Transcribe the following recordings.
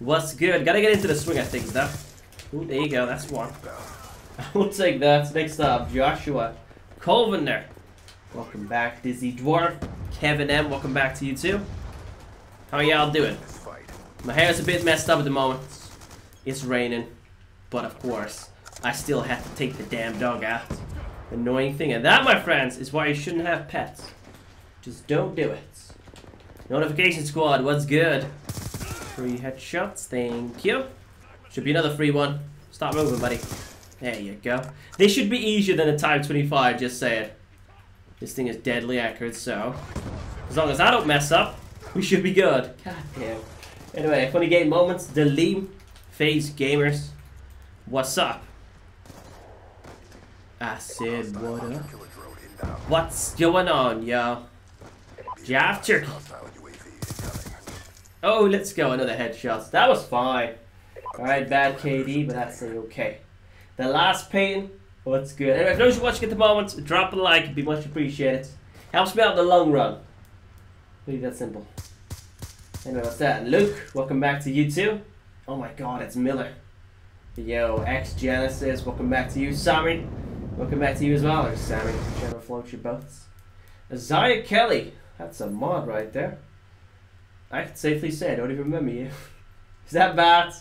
What's good? Gotta get into the swing of things though. Ooh, there you go, that's one. we'll take that. Next up, Joshua Colvin there. Welcome back, Dizzy Dwarf. Kevin M, welcome back to you too. How y'all doing? My hair's a bit messed up at the moment. It's raining. But of course, I still have to take the damn dog out. Annoying thing. And that, my friends, is why you shouldn't have pets. Just don't do it. Notification squad, what's good? Free headshots, thank you. Should be another free one. Stop moving, buddy. There you go. This should be easier than a Type 25, just say it. This thing is deadly accurate, so... As long as I don't mess up, we should be good. God damn. Anyway, funny game moments. The Liam Phase Gamers. What's up? I said, what up? What's going on, yo? Jive turkey. Oh, let's go. Another headshot. That was fine. Alright, bad KD, but that's okay. The last pain, what's good? Anyway, if you're watching at the moment, drop a like. It'd be much appreciated. Helps me out in the long run. Leave that simple. Anyway, what's that? Luke, welcome back to you too. Oh my god, it's Miller. Yo, X Genesis, welcome back to you. Sammy, welcome back to you as well. There's Sammy, trying to float your boats. Isaiah Kelly, that's a mod right there. I can safely say I don't even remember you. Is that bad?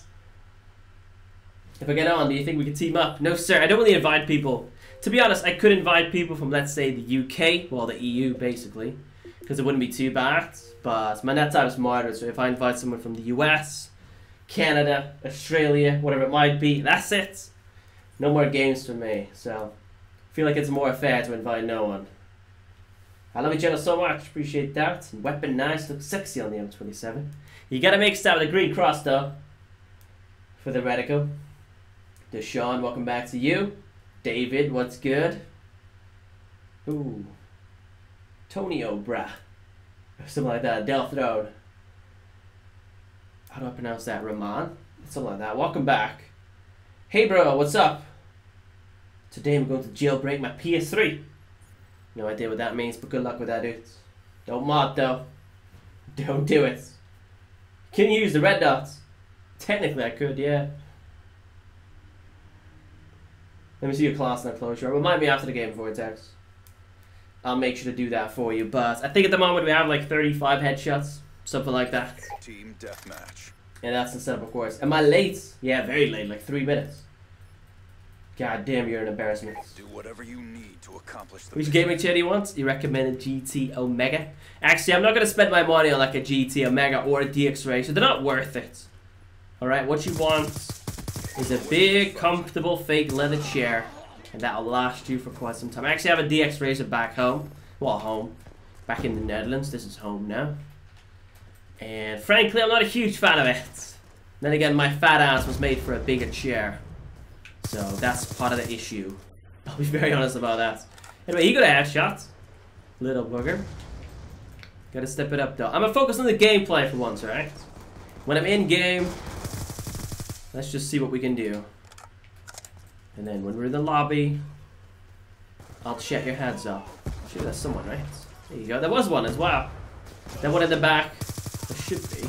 If I get on, do you think we could team up? No, sir. I don't really invite people. To be honest, I could invite people from, let's say, the UK, well, the EU, basically, because it wouldn't be too bad. But my net type is moderate, so if I invite someone from the US, Canada, Australia, whatever it might be, that's it. No more games for me. So, I feel like it's more fair to invite no one. I love each other so much. Appreciate that. Weapon nice. Looks sexy on the M27. You gotta make start with a green cross, though. For the reticle. Deshaun, welcome back to you. David, what's good? Ooh. Tony O'Bra. Something like that. Del Throne. How do I pronounce that? Rahman? Something like that. Welcome back. Hey, bro, what's up? Today I'm going to jailbreak my PS3. No idea what that means, but good luck with that, dude. Don't mod, though. Don't do it. Can you use the red dots? Technically, I could, yeah. Let me see your class now, closure. Remind me after the game, Vortex. I'll make sure to do that for you. But I think at the moment we have like 35 headshots, something like that. Team deathmatch. And that's the setup, of course. Am I late? Yeah, very late, like three minutes. God damn, you're an embarrassment. Do whatever you need to accomplish the Which gaming chair do you want? You recommended GT Omega. Actually, I'm not going to spend my money on like a GT Omega or a DX Racer. They're not worth it. Alright, what you want is a big, comfortable, fake leather chair. And that'll last you for quite some time. I actually have a DX Racer back home. Well, home. Back in the Netherlands. This is home now. And frankly, I'm not a huge fan of it. Then again, my fat ass was made for a bigger chair. So that's part of the issue. I'll be very honest about that. Anyway, he got a headshot. Little bugger. Gotta step it up though. I'm gonna focus on the gameplay for once, right? When I'm in game, let's just see what we can do. And then when we're in the lobby, I'll check your heads up. Sure, that's someone, right? There you go. There was one as well. That one in the back. There should be.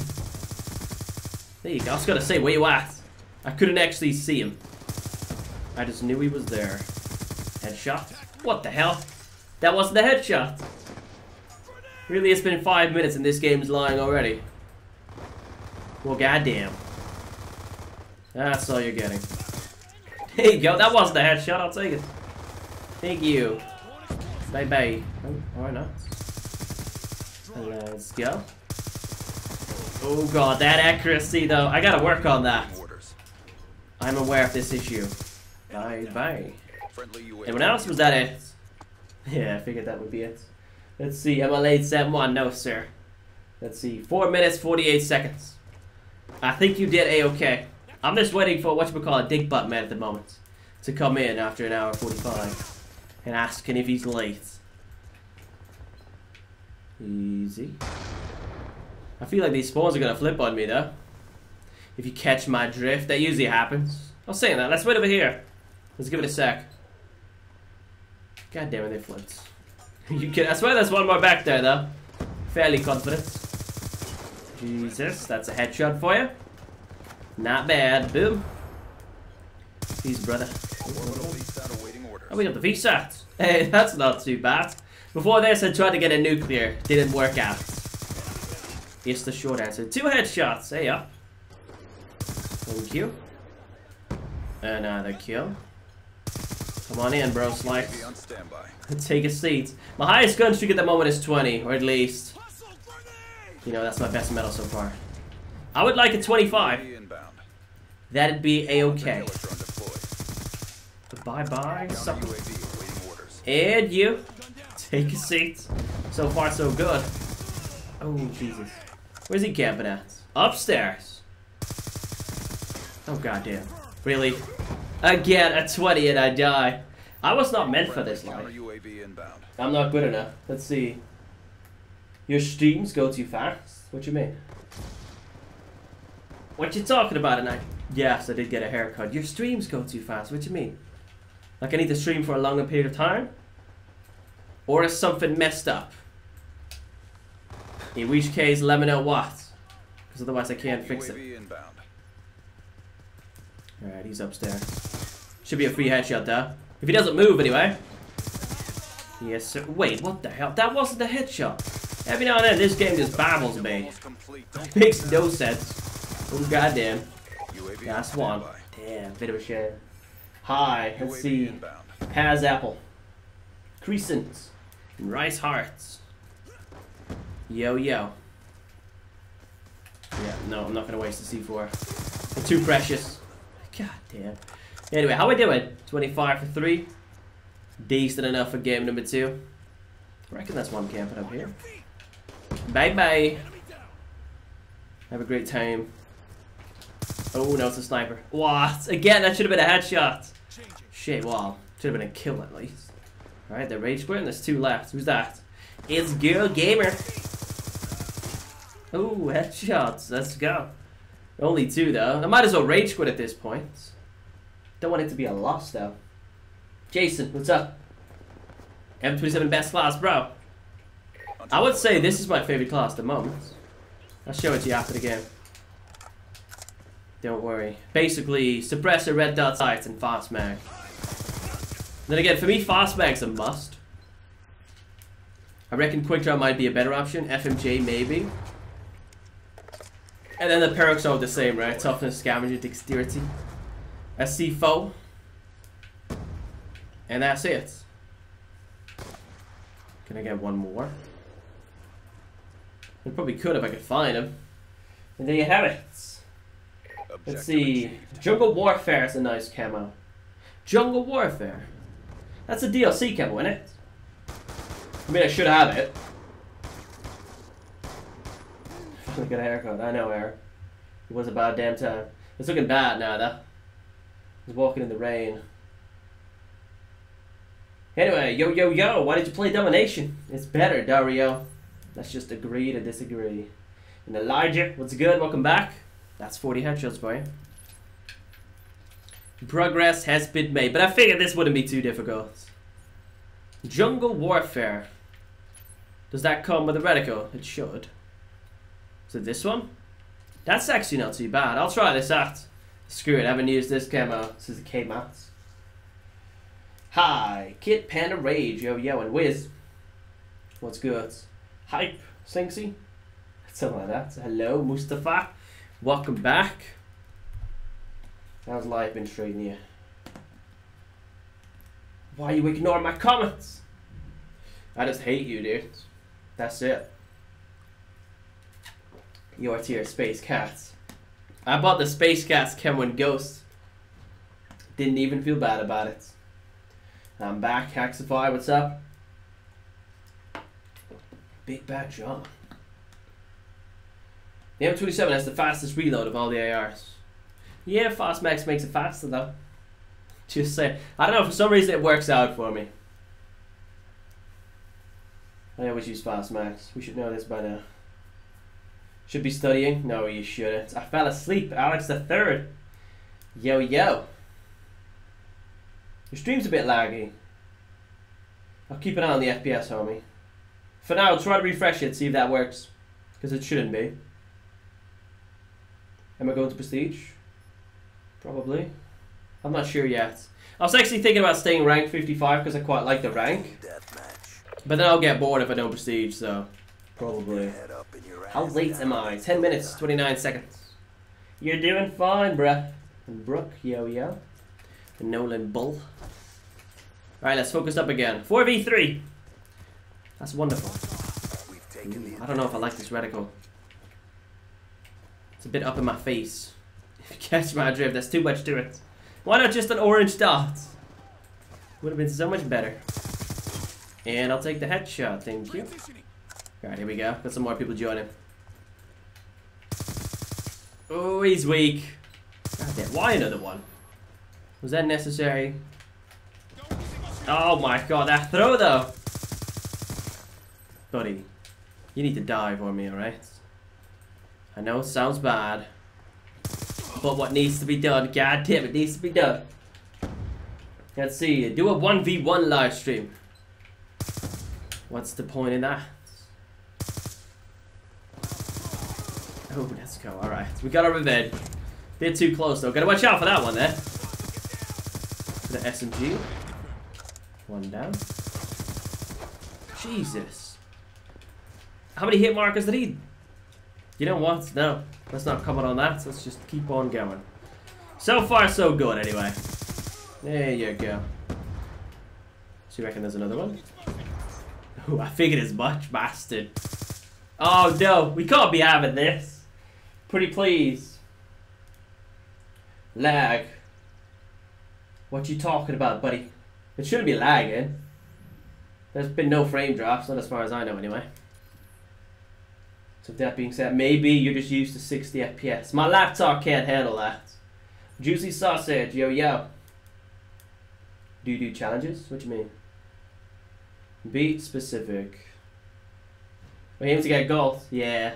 There you go. I was gonna say, where you at? I couldn't actually see him. I just knew he was there. Headshot? What the hell? That wasn't the headshot. Really, it's been five minutes and this game's lying already. Well, goddamn. That's all you're getting. There you go. That wasn't the headshot. I'll take it. Thank you. Bye bye. Oh, why not? Let's go. Oh god, that accuracy though. I gotta work on that. I'm aware of this issue. Bye bye. Anyone else? Was that it? Yeah, I figured that would be it. Let's see. Am I late? 7-1. No, sir. Let's see. 4 minutes, 48 seconds. I think you did A-okay. I'm just waiting for what you call a dig butt man at the moment to come in after an hour 45 and asking if he's late. Easy. I feel like these spawns are gonna flip on me though. If you catch my drift, that usually happens. I was saying that. Let's wait over here. Let's give it a sec. God damn it, they flipped. you can, I swear there's one more back there though. Fairly confident. Jesus, that's a headshot for you. Not bad. Boom. Peace, brother. Oh, we got the VSAT. Hey, that's not too bad. Before this, I tried to get a nuclear. Didn't work out. It's the short answer. Two headshots. Hey, up. Thank you. Another kill. Come on in, bro. Slice. Take a seat. My highest gun streak at the moment is 20, or at least. You know, that's my best medal so far. I would like a 25. Inbound. That'd be a-okay. Bye-bye, Counter sucker. UAV awaiting orders. And you. Take a seat. So far, so good. Oh, Jesus. Where's he camping at? Upstairs. Oh, goddamn. Really? Again, a 20 and I die. I was not meant for this life. I'm not good enough. Let's see. Your streams go too fast? What you mean? What you talking about? And I, yes, I did get a haircut. Your streams go too fast. What you mean? Like I need to stream for a longer period of time? Or is something messed up? In which case, let me know what. Because otherwise I can't fix it. Alright, he's upstairs. Should be a free headshot though. If he doesn't move anyway. Yes, sir. Wait, what the hell? That wasn't a headshot. Every now and then, this game just babbles me. Almost Makes no sense. Oh, goddamn. That's one. Damn, bit of a shame. Hi, let's see. Paz Apple. Crescent. And Rice Hearts. Yo, yo. Yeah, no, I'm not gonna waste the C4. They're too precious. God damn. Anyway, how we doing? 25 for 3. Decent enough for game number 2. I reckon that's one camping up here. Bye bye. Have a great time. Oh, no, it's a sniper. What? Again, that should have been a headshot. Shit, well, should have been a kill at least. Alright, the rage quit, and there's two left. Who's that? It's Girl Gamer. Oh, headshots. Let's go. Only two, though. I might as well rage quit at this point. Don't want it to be a loss, though. Jason, what's up? M27 best class, bro. I would say this is my favorite class at the moment. I'll show it to you after the game. Don't worry. Basically, suppressor, red dot sights, and fast mag. Then again, for me, fast mag's a must. I reckon quick draw might be a better option. FMJ maybe. And then the perks are all the same, right? Toughness, scavenger, dexterity. SC foe. And that's it. Can I get one more? I probably could if I could find him. And there you have it. Objective Let's see. achieved. Jungle Warfare is a nice camo. Jungle Warfare. That's a DLC camo, isn't it? I mean, I should have it. Got a haircut. I know, Eric. It was a bad damn time. It's looking bad now, though. He's walking in the rain. Anyway, yo, yo, yo, why did you play Domination? It's better, Dario. Let's just agree to disagree. And Elijah, what's good? Welcome back. That's 40 headshots, boy. Progress has been made, but I figured this wouldn't be too difficult. Jungle Warfare. Does that come with a reticle? It should. It this one? That's actually not too bad. I'll try this out. Screw it, I haven't used this camo. since is a K-Mats. Hi, Kit Panda Rage, yo yo, and Wiz. What's good? Hype, Slinksy? Something like that. Hello, Mustafa. Welcome back. How's life been treating you? Why are you ignoring my comments? I just hate you, dude. That's it. Your tier Space Cats. I bought the Space Cats Kenwin Ghost. Didn't even feel bad about it. I'm back, Haxify, what's up? Big Bad John. The M27 has the fastest reload of all the ARs. Yeah, Fast Mag makes it faster though. Just say, I don't know, for some reason it works out for me. I always use Fast Mag. We should know this by now. Should be studying? No, you shouldn't. I fell asleep. Alex the third. Yo, yo. Your stream's a bit laggy. I'll keep an eye on the FPS, homie. For now, I'll try to refresh it, see if that works. Because it shouldn't be. Am I going to Prestige? Probably. I'm not sure yet. I was actually thinking about staying rank 55 because I quite like the rank. But then I'll get bored if I don't prestige, so probably. How late am I? 10 minutes, 29 seconds. You're doing fine, bruh. And Brooke, yo yo. And Nolan Bull. Alright, let's focus up again. 4v3. That's wonderful. We've taken the I don't know if I like this reticle. It's a bit up in my face. If you catch my drift, there's too much to it. Why not just an orange dot? Would have been so much better. And I'll take the headshot, thank you. Alright, here we go. Got some more people joining. Oh, he's weak. Damn, why another one? Was that necessary? Oh my god, that throw though! Buddy, you need to die for me, alright? I know it sounds bad. But what needs to be done, god damn it, needs to be done. Let's see, do a 1v1 live stream. What's the point in that? Oh, let's go, alright. We got our revenge. Bit too close though, gotta watch out for that one there. The SMG. One down. Jesus. How many hit markers did he? You know what? No. Let's not comment on that. Let's just keep on going. So far, so good, anyway. There you go. So you reckon there's another one? Ooh, I figured as much, bastard. Oh, no. We can't be having this. Pretty please. Lag. What you talking about, buddy? It shouldn't be lagging. There's been no frame drops, not as far as I know anyway. So that being said, maybe you're just used to 60 FPS. My laptop can't handle that. Juicy sausage, yo yo. Do you do challenges? What do you mean? Beat specific. We aim to get gold. Yeah.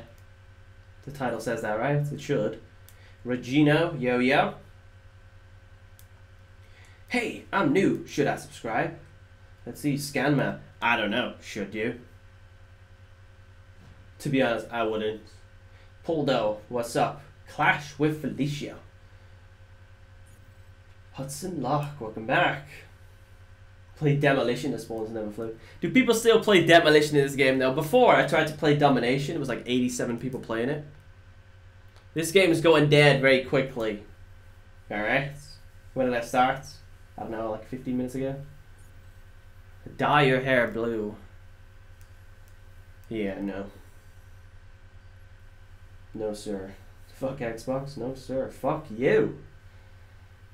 The title says that, right? It should. Regino, yo yo. Hey, I'm new. Should I subscribe? Let's see, scan map. I don't know. Should you? To be honest, I wouldn't. Poldo, what's up? Clash with Felicia. Hudson Lock, welcome back. Play Demolition, the spawns never flew. Do people still play Demolition in this game now? Before, I tried to play Domination. It was like 87 people playing it. This game is going dead very quickly. Alright? When did I start? I don't know, like 15 minutes ago. Dye your hair blue. Yeah, no. No, sir. Fuck Xbox. No, sir. Fuck you.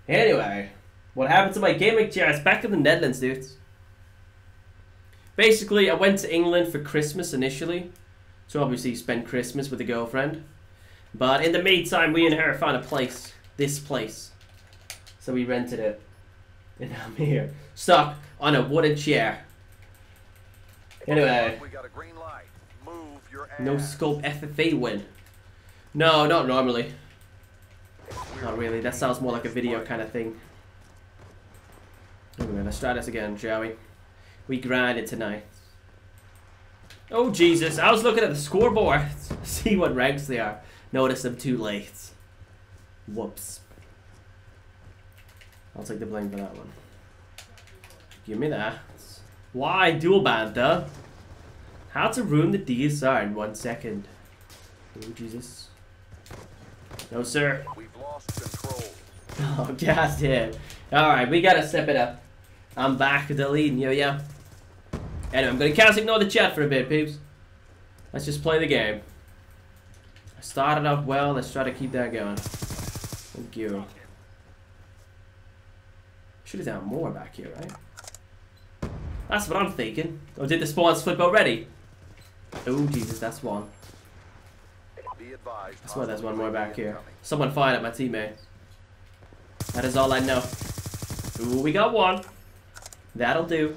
Anyway, what happened to my gaming chair? It's back in the Netherlands, dudes. Basically, I went to England for Christmas initially. To obviously spend Christmas with a girlfriend. But in the meantime, we and her found a place. This place. So we rented it. And I'm here. Stuck on a wooden chair. Anyway. We got a green light. Move your ass. No scope FFA win. No, not normally. Not really. That sounds more like a video kind of thing. Anyway, let's try this again, shall we? We grinded tonight. Oh Jesus! I was looking at the scoreboard. See what ranks they are. Notice them too late. Whoops. I'll take the blame for that one. Give me that. Why dual band, though? How to ruin the DSR in one second. Oh, Jesus. No, sir. We've lost control. Oh, god damn. Alright, we gotta step it up. I'm back deleting yo yo. Anyway, I'm gonna cast ignore the chat for a bit, peeps. Let's just play the game. I started off well, let's try to keep that going. Thank you. Should have done more back here, right? That's what I'm thinking. Or did the spawns flip already? Oh, Jesus, that's one. I swear there's one more back here. Someone fired at my teammate. That is all I know. Ooh, we got one. That'll do.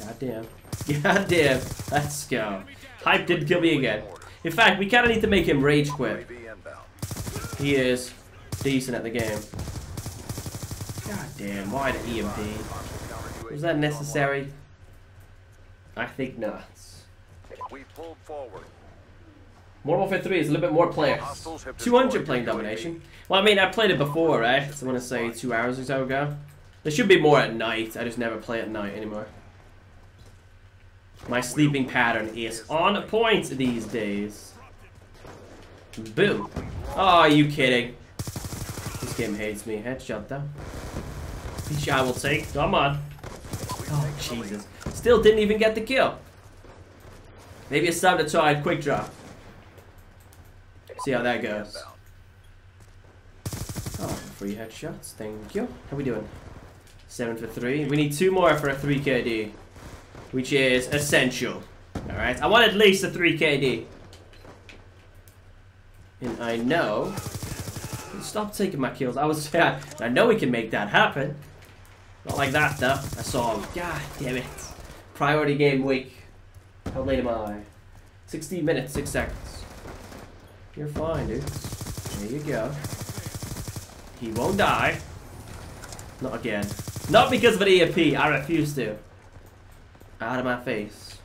God damn. God damn. Let's go. Hype didn't kill me again. In fact, we kind of need to make him rage quit. He is decent at the game. God damn, why the EMP? Was that necessary? I think not. We pulled. Modern Warfare 3 is a little bit more players. 200 playing domination. Well, I mean, I played it before, right? So I want to say two hours or so ago. There should be more at night. I just never play at night anymore. My sleeping pattern is on point these days. Boom. Oh, are you kidding? This game hates me. Headshot though. Which I will take. Come on. Oh, Jesus. Still didn't even get the kill. Maybe it's time to try a quick drop. See how that goes. Oh, free headshots. Thank you. How we doing? Seven for three. We need two more for a 3 KD, which is essential. All right. I want at least a 3 KD. And I know. Stop taking my kills. I was. Yeah, I know we can make that happen. Not like that though. I saw. God damn it. Priority game week. How late am I? 16 minutes, 6 seconds. You're fine, dude. There you go. He won't die. Not again. Not because of an EMP. I refuse to. Out of my face.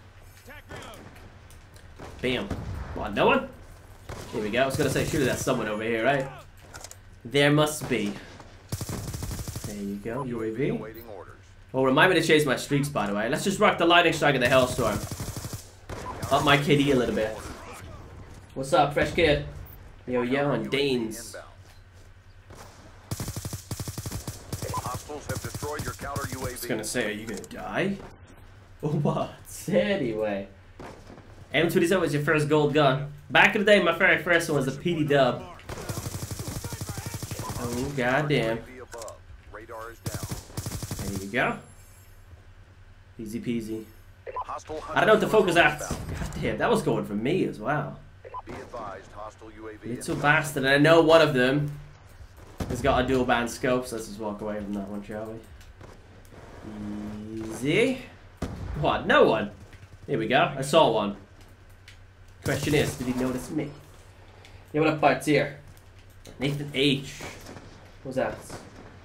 Bam. What, no one? Here we go. I was gonna say, surely there's someone over here, right? There must be. There you go, UAV. Well, remind me to chase my streaks, by the way. Let's just rock the lightning strike and the hellstorm. Up my KD a little bit. What's up, fresh kid? Yo, yo, and Danes. inbound. Hostiles have destroyed your counter UAV. I was gonna say, are you gonna die? What? Anyway. M27 was your first gold gun. Back in the day, my very first one was the PD Dub. Oh, goddamn. UAV above. Radar is down. There you go. Easy peasy. I don't know what the focus at. Goddamn, that was going for me as well. Be advised, Little bastard. And I know one of them has got a dual band scope, so let's just walk away from that one, shall we? Easy. What? No one? Here we go. I saw one. Question is, did he notice me? Yeah, what up, parts here? Nathan H. What's that?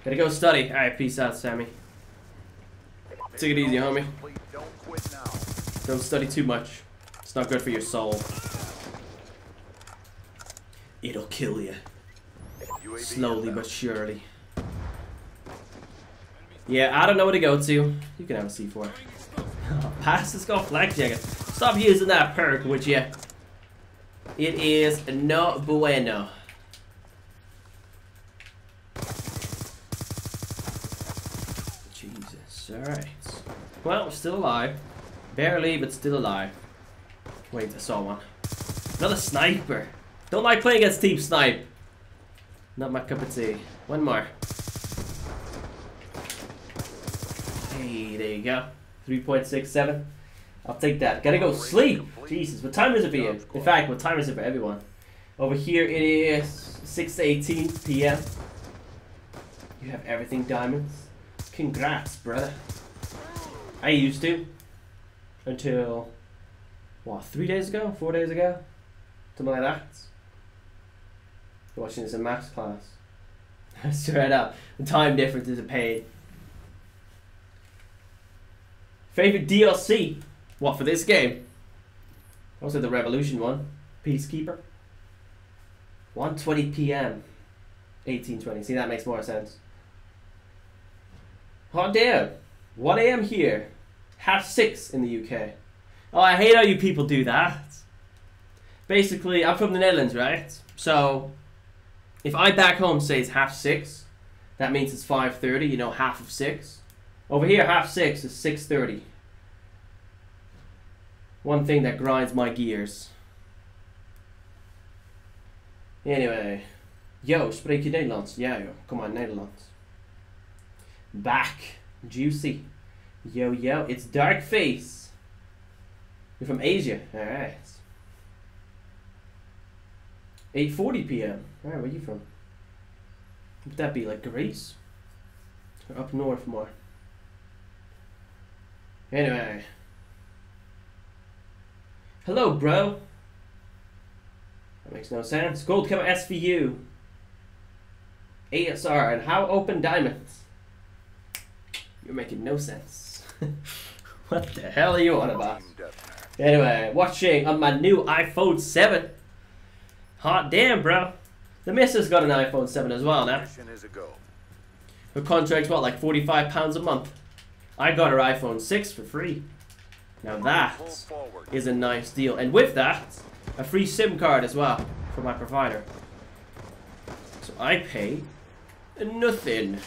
Gotta go study. Alright, peace out, Sammy. Take it easy, homie. Don't quit now. Don't study too much. It's not good for your soul. It'll kill you. Slowly but surely. Yeah, I don't know where to go to. You can have a C4. Pass this go flag. Stop using that perk, would you? It is no bueno. Jesus, alright. Well, still alive. Barely, but still alive. Wait, I saw one. Another sniper. Don't like playing against Team Snipe. Not my cup of tea. One more. There you go. 3.67. I'll take that. Gotta go sleep. Jesus, what time is it for you? In fact, what time is it for everyone? Over here it is 6.18 p.m. You have everything diamonds. Congrats, brother. I used to. Until, what, three days ago? Four days ago? Something like that. Watching this in maths class. Straight up. The time difference is a pain. Favorite DLC? What, for this game? Also the Revolution one. Peacekeeper. 1.20 p.m. 18.20. See, that makes more sense. Hot damn. 1 a.m. here. Half 6 in the UK. Oh, I hate how you people do that. Basically, I'm from the Netherlands, right? So, if I back home say it's half 6, that means it's 5.30, you know, half of 6. Over here, half 6 is 6.30. One thing that grinds my gears. Anyway. Yo, spreek je Nederlands? Ja joh, kom maar Nederlands. Back. Juicy. Yo yo, it's Dark Face. You're from Asia. Alright. 8.40 p.m. Alright, where you from? Would that be like Greece? Or up north more? Anyway. Hello, bro. That makes no sense. Gold cover SVU. ASR and how open diamonds? You're making no sense. what the hell are you on about? Anyway, watching on my new iPhone 7. Hot damn, bro. The missus got an iPhone 7 as well now. Mission is a go. Her contract's what, like £45 a month? I got her iPhone 6 for free. Now that is a nice deal. And with that, a free SIM card as well for my provider. So I pay nothing.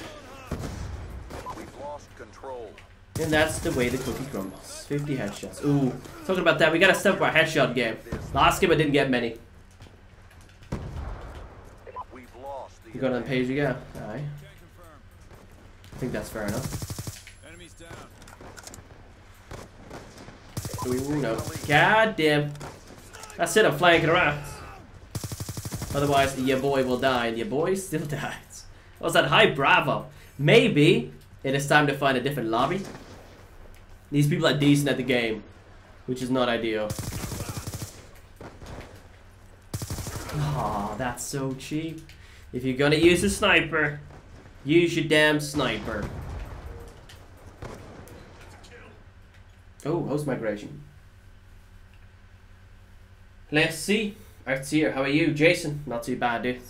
And that's the way the cookie crumbles. 50 headshots. Ooh, talking about that, we gotta step up our headshot game. Last game I didn't get many. You got on advantage. page you go. Confirm. I think that's fair enough. Enemies down. Ooh, no. God damn. That's it, I'm flanking around. Otherwise, your boy will die, and your boy still dies. What was that? High Bravo. Maybe it is time to find a different lobby. These people are decent at the game, which is not ideal. Aw, that's so cheap. If you're gonna use a sniper, use your damn sniper. Oh, host migration. Let's see. Art's here. How are you, Jason? Not too bad, dude.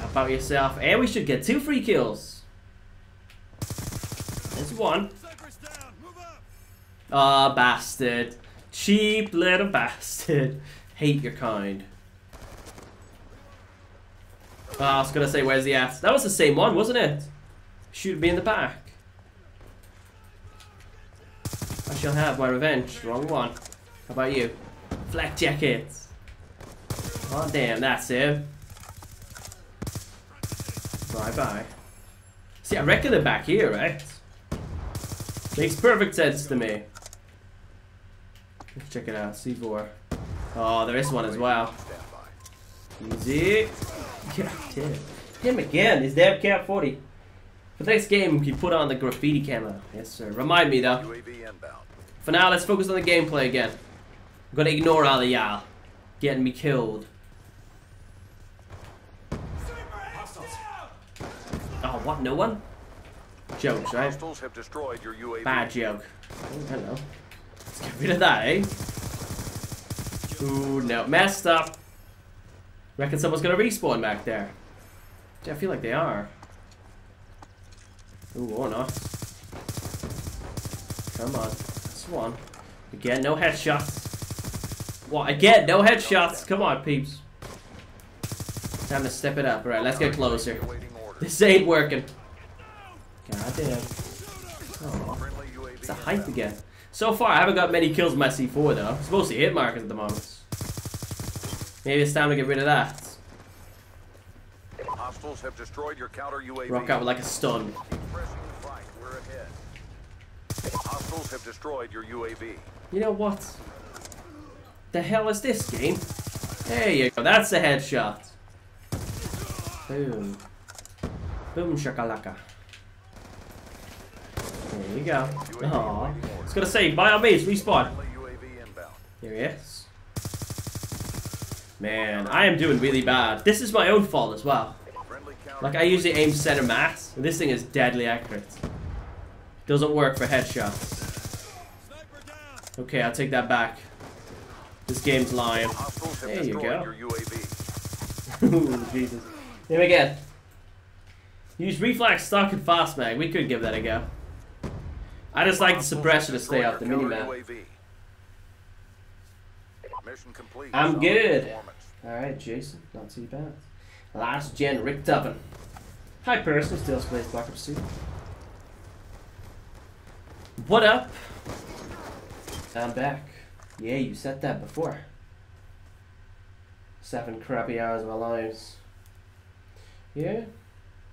How about yourself? And we should get two free kills. There's one. Ah, bastard. Cheap little bastard. Hate your kind. Ah, I was gonna say, where's the ass? That was the same one, wasn't it? Shoot me in the back. I shall have my revenge. Wrong one. How about you? Flak jackets. Oh, damn, that's him. Bye bye. See, I reckon they're back here, right? Makes perfect sense to me. Let's check it out. C4. Oh, there is one as well. Easy. God damn. Him again. His damn KAP-40. For the next game, you put on the graffiti camera. Yes, sir. Remind me, though. For now, let's focus on the gameplay again. I'm gonna ignore all of y'all getting me killed. Oh, what? No one? Jokes, right? Have destroyed your UAV. Bad joke. Oh, hello. Let's get rid of that, eh? Ooh, no. Messed up. Reckon someone's gonna respawn back there. Yeah, I feel like they are. Ooh, oh, or not. Come on. That's one. Again, no headshots. What? Again, no headshots. Come on, peeps. Time to step it up. Alright, let's get closer. This ain't working. God damn. It's a hype again. So far, I haven't got many kills with my C4 though. It's mostly hit markers at the moment. Maybe it's time to get rid of that. Hostiles have destroyed your counter UAV. Rock out with like a stun. Keep pressing the fight. We're ahead. Hostiles have destroyed your UAV. You know what? The hell is this game? There you go. That's a headshot. Boom. Boom shakalaka. There you go. Aww. awaiting I was gonna say, by all means, respawn. Friendly UAV inbound. Here he is. Man, I am doing really bad. This is my own fault as well. Like, I usually aim center mass, and this thing is deadly accurate. Doesn't work for headshots. Okay, I'll take that back. This game's lying. There you go. Ooh, Jesus. Here again. Use reflex, stock, and fast mag. We could give that a go. I just like the suppressor to stay off the minimap. counter UAV. Mission complete. I'm good. Alright, Jason. Not too bad. Last gen Rick Dubbin. Hi, person. Still plays Black Ops 2. What up? I'm back. Yeah, you said that before. Seven crappy hours of our lives. Yeah.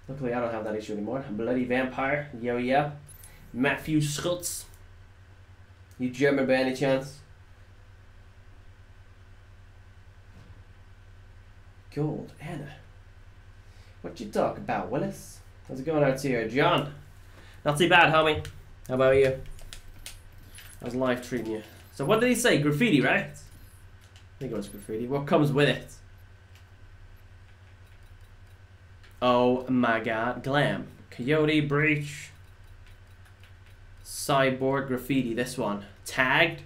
Luckily, I don't have that issue anymore. Bloody vampire. Yo, yeah. Matthew Schultz. You German by any chance? Gold, Anna. What you talk about, Willis? How's it going out here, John? Not too bad, homie. How about you? How's life treating you? So what did he say? Graffiti, right? I think it was graffiti. What comes with it? Oh my god. Glam. Coyote Breach. Cyborg Graffiti. This one. Tagged.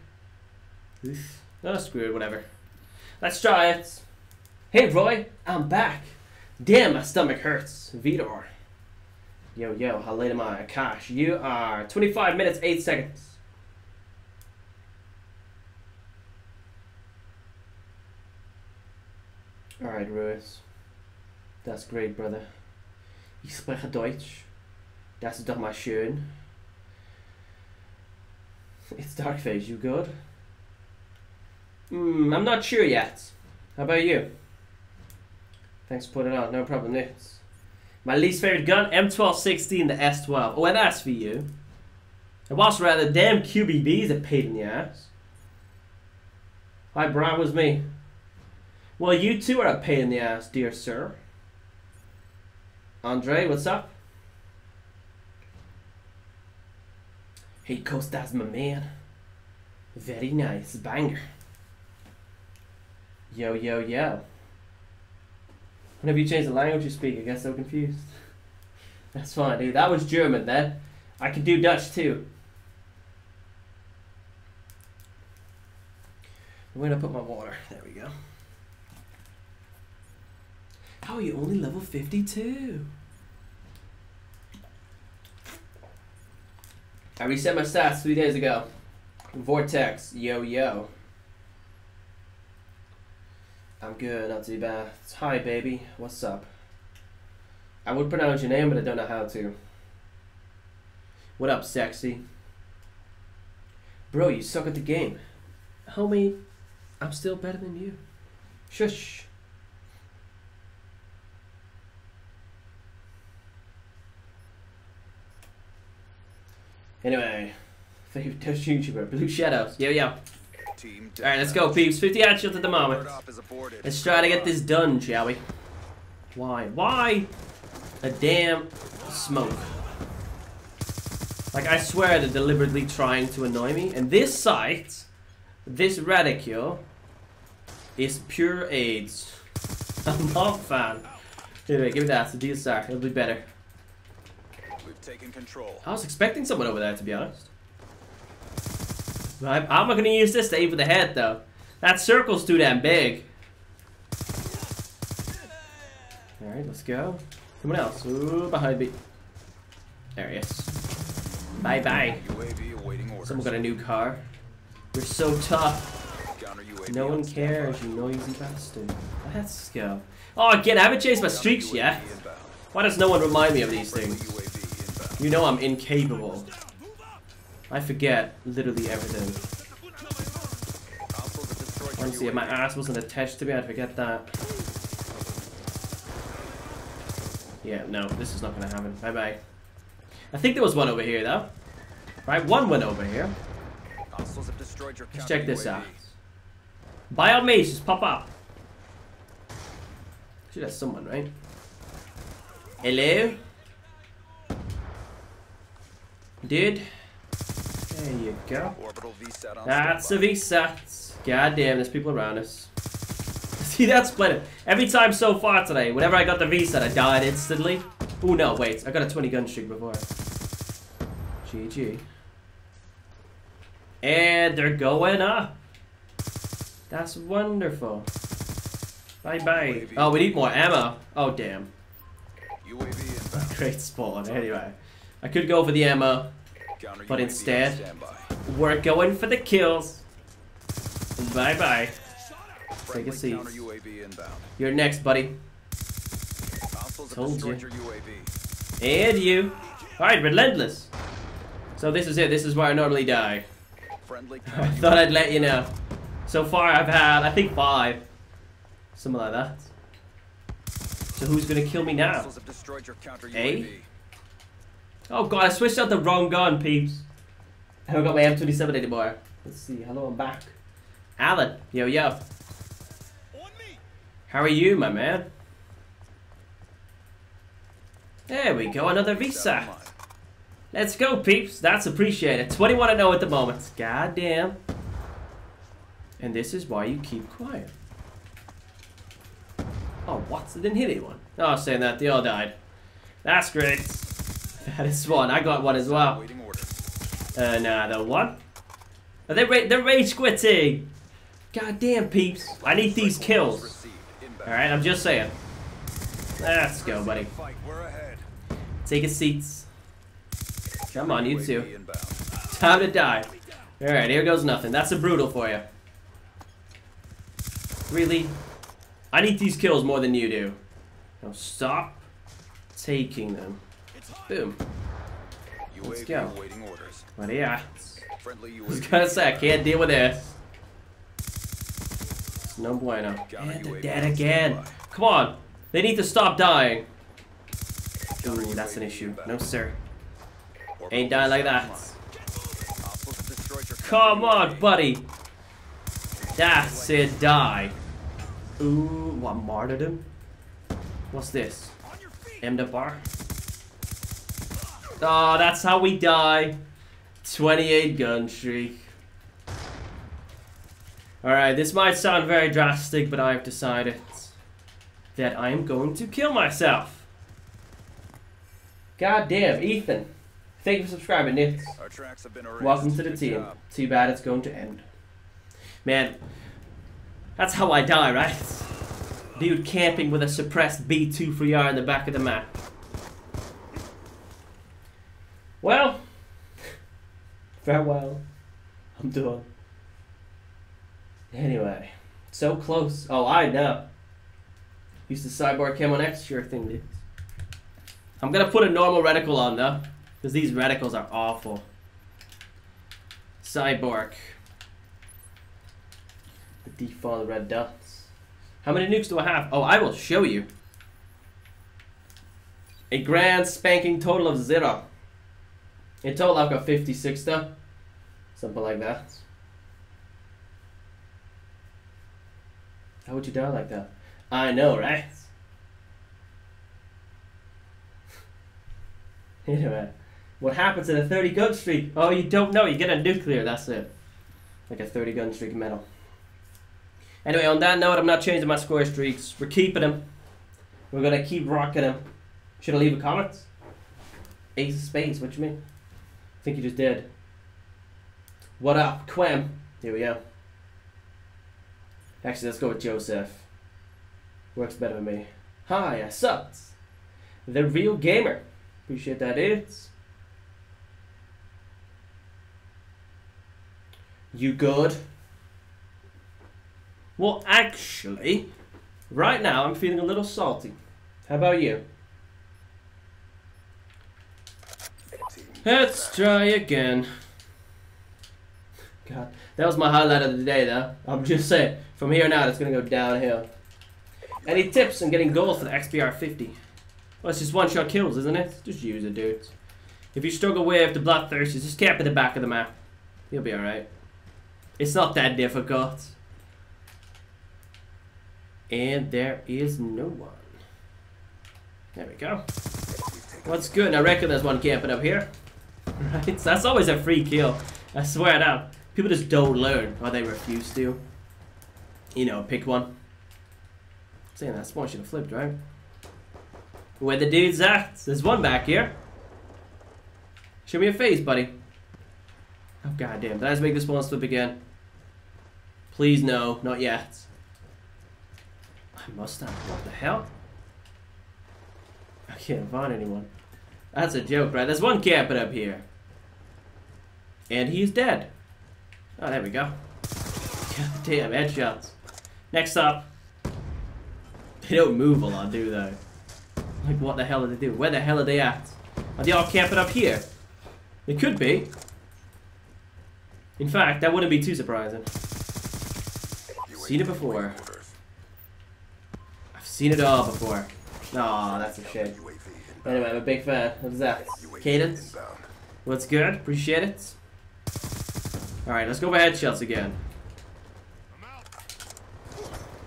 Oof. No, screw it. Whatever. Let's try it. Hey Roy, I'm back. Damn, my stomach hurts. Vidor. Yo, yo, how late am I? Cash, you are 25 minutes, 8 seconds. Alright, Ruiz. That's great, brother. Ich spreche Deutsch. Das ist doch mal schön. It's dark Darkface, you good? Hmm, I'm not sure yet. How about you? Thanks for putting it on, no problem, Nits. My least favorite gun, M1216, the S12. Oh, and that's for you. And whilst the damn QBB is a pain in the ass. Hi, Brian, was me. Well, you too are a pain in the ass, dear sir. Andre, what's up? Hey, Coast, that's my man. Very nice, banger. Yo, yo, yo. Whenever you change the language you speak, I get so confused. That's fine, dude. That was German then. I can do Dutch too. I'm gonna put my water? There we go. How are you only level 52? I reset my stats three days ago. Vortex, yo yo. I'm good, not too bad. Hi, baby. What's up? I would pronounce your name, but I don't know how to. What up, sexy? Bro, you suck at the game. Homie, I'm still better than you. Shush. Anyway, favorite Dutch YouTuber, Blue Shadows. Yo, yo. Alright, let's go, peeps. 50 headshots at the moment. Third op is aborted. Let's try to get this done, shall we? Why? Why? A damn smoke. Like, I swear they're deliberately trying to annoy me. And this site, this radicule, is pure AIDS. I'm not a fan. Anyway, give me that. It's a star. It'll be better. We've taken control. I was expecting someone over there, to be honest. Right, I'm not gonna use this to aim for the head, though. That circle's too damn big. Alright, let's go. Someone else. Ooh, behind me. There he is. Bye bye. UAV awaiting. Someone got a new car. You're so tough. No one cares, you noisy bastard. Let's go. Oh, again, I haven't chased my streaks UAV yet. Why does no one remind me of these things? You know I'm incapable. I forget literally everything. Honestly, if my ass wasn't attached to me, I'd forget that. Yeah, no, this is not gonna happen. Bye bye. I think there was one over here though. Right, one went over here. Let's check this out. Means, just pop up. Should have someone, right? Hello? Dude? There you go. Orbital VSAT on That's a. VSAT. God damn, there's people around us. See, that's split. Every time so far today, whenever I got the VSAT, I died instantly. Oh no, wait, I got a 20 gun streak before. GG. And they're going up. That's wonderful. Bye bye. Oh, we need more ammo. Oh, damn. UAV. Great spawn. Anyway, I could go for the ammo. But instead- We're going for the kills. Bye bye. Friendly seat. Counter UAV inbound. You're next, buddy. Told you. And you. Alright, relentless. So this is it. This is where I normally die. I thought I'd let you know. So far, I've had, I think, five. Something like that. So who's gonna kill me now? Hostiles have destroyed your counter Eh? Oh god, I switched out the wrong gun, peeps. I haven't got my M27 anymore. Let's see. Hello, I'm back. Alan, yo yo. How are you, my man? There we go, another visa. Let's go, peeps. That's appreciated. 21 to oh know at the moment. God damn. And this is why you keep quiet. Oh, what? Didn't hit anyone. Oh, saying that, they all died. That's great. That is one. I got one as well. Uh, Another one. Are they ra they're rage quitting. God damn, peeps. I need these kills. Alright, I'm just saying. Let's go, buddy. Take a seats. Come on, you two. Time to die. Alright, here goes nothing. That's a brutal for you. Really? I need these kills more than you do. Now stop taking them. Boom. Let's go. awaiting orders. What are you at? Friendly I was gonna say, I can't deal with this. It's no bueno. And they're dead again. Come on. They need to stop dying. Ooh, that's an issue. No, sir. Ain't dying like that. online. Hostiles have destroyed your Come on, buddy. That's it, die. Ooh, what, martyrdom? What's this? M the bar? Oh, that's how we die. 28 gun streak. Alright, this might sound very drastic, but I've decided that I am going to kill myself. God damn, Ethan. Thank you for subscribing, Nits. Our tracks have been. Welcome to the Good team. job. Too bad it's going to end. Man, that's how I die, right? Dude camping with a suppressed B2 in the back of the map. Well, farewell. I'm done. Anyway, so close. Oh, I know. Use the cyborg cam on X, sure thing, dude. I'm gonna put a normal reticle on though, because these reticles are awful. Cyborg. The default red dots. How many nukes do I have? Oh, I will show you. A grand spanking total of zero. In total, I've got 56 though. Something like that. How would you die like that? I know, right? anyway, what happens in a 30 gun streak? Oh, you don't know. You get a nuclear, that's it. Like a 30 gun streak medal. Anyway, on that note, I'm not changing my score streaks. We're keeping them. We're gonna keep rocking them. Should I leave a comment? Ace of Spades, what you mean? Think you just did. What up, Quem? Here we go. Actually, let's go with Joseph. Works better for me. Hi, I sucked. The real gamer. Appreciate that, it's. You good? Well, actually, right now I'm feeling a little salty. How about you? Team Let's try again. God, that was my highlight of the day, though. I'm just saying, from here on out, it's gonna go downhill. Any tips on getting goals for the XPR 50? Well, it's just one shot kills, isn't it? Just use it, dudes. If you struggle with the bloodthirst, just camp at the back of the map. You'll be alright. It's not that difficult. And there is no one. There we go. What's good? I reckon there's one camping up here. Right? So that's always a free kill. I swear now. People just don't learn or they refuse to. You know, pick one. Saying that spawn should have flipped, right? Where the dude's at? There's one back here. Show me your face, buddy. Oh goddamn! Did I just make the spawn flip again? Please no, not yet. I must have. What the hell? I can't find anyone. That's a joke, right? There's one camping up here. And he's dead. Oh, there we go. God damn, headshots. Next up. They don't move a lot, do they? Like, what the hell are they doing? Where the hell are they at? Are they all camping up here? They could be. In fact, that wouldn't be too surprising. Seen it before. I've seen it all before. Aw, that's a shame. Anyway, I'm a big fan. What's that? UAV Cadence? What's good? Appreciate it. Alright, let's go for headshots again.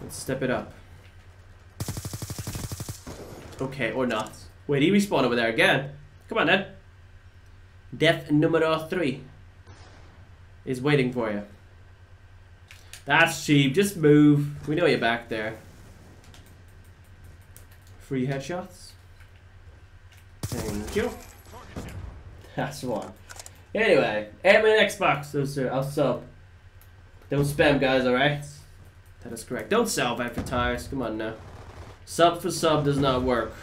Let's step it up. Okay, or not. Wait, he respawned over there again. Come on then. Death numero three is waiting for you. That's cheap. Just move. We know you're back there. Free headshots. Thank you. That's one. Anyway, add me an Xbox. Those are, I'll sub. Don't spam, guys. All right. That is correct. Don't sell for tires. Come on now. Sub for sub does not work.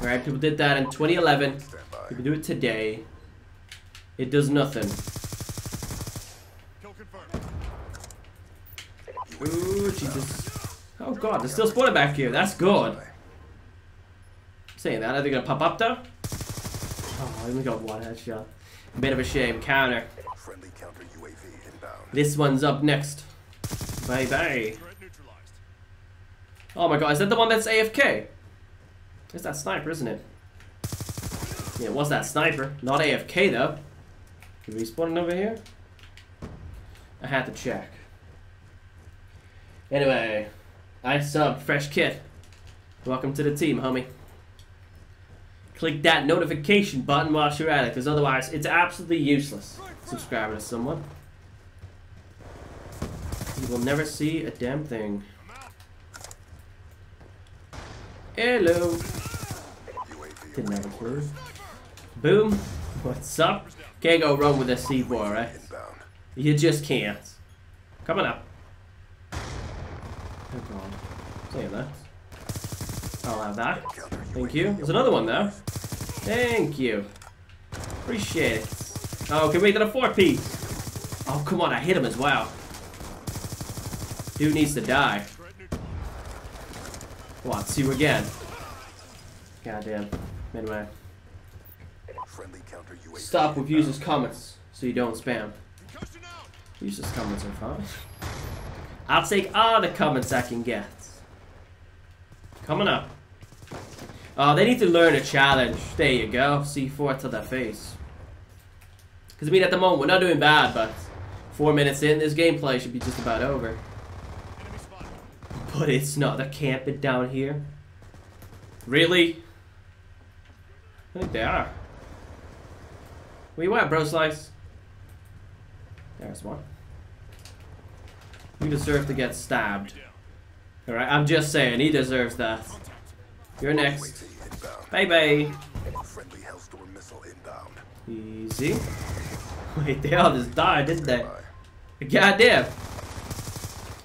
Alright, people did that in 2011. Stand by. People do it today. It does nothing. Ooh, Jesus. Oh god, there's still spawning back here. That's good. Saying that, are they gonna pop up though? Oh, we got one headshot. Bit of a shame. Counter. Friendly counter UAV inbound. This one's up next. Bye bye. Oh my god, is that the one that's AFK? It's that sniper, isn't it? Yeah, it was that sniper. Not AFK though. Can we spawn over here? I had to check. Anyway, I sub fresh kit. Welcome to the team, homie. Click that notification button whilst you're at it, because otherwise it's absolutely useless subscribing to someone. You will never see a damn thing. Hello. Didn't have a clue. Boom. What's up? Can't go wrong with a C4, right? You just can't. Coming up. Oh god. Saying that. I'll have that. Thank you. There's another one now. Thank you. Appreciate it. Oh, can we get a four piece? Oh, come on. I hit him as well. Dude needs to die. Neutralized. What? See you again. Goddamn. Friendly Stop with users' comments so you don't spam. Users' comments are fine. I'll take all the comments I can get. Coming up. Oh, they need to learn a challenge. There you go. C4 to their face. Because, I mean, at the moment, we're not doing bad, but four minutes in, this gameplay should be just about over. But it's not. They're camping down here. Really? I think they are. Where you at, bro slice? There's one. You deserve to get stabbed. Alright, I'm just saying, he deserves that. You're next. Bye bye. Friendly Hellstorm missile inbound. Easy. Wait, they all just died, didn't they? Goddamn.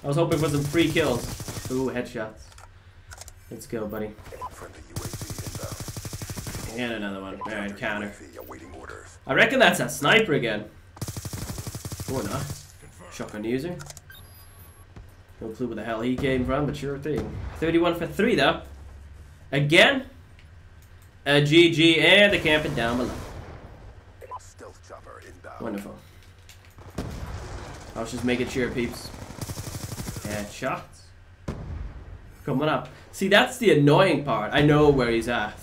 I was hoping for some free kills. Ooh, headshots. Let's go, buddy. Friendly UAV inbound. And another one. Alright, counter. UAV awaiting orders. I reckon that's a sniper again. Or not. Shotgun user. No clue where the hell he came from, but sure thing. 31 for 3 though. Again. A GG and the camping down below. Stealth chopper inbound. Wonderful. I was just making sure, peeps. And Headshots. Coming up. See, that's the annoying part. I know where he's at.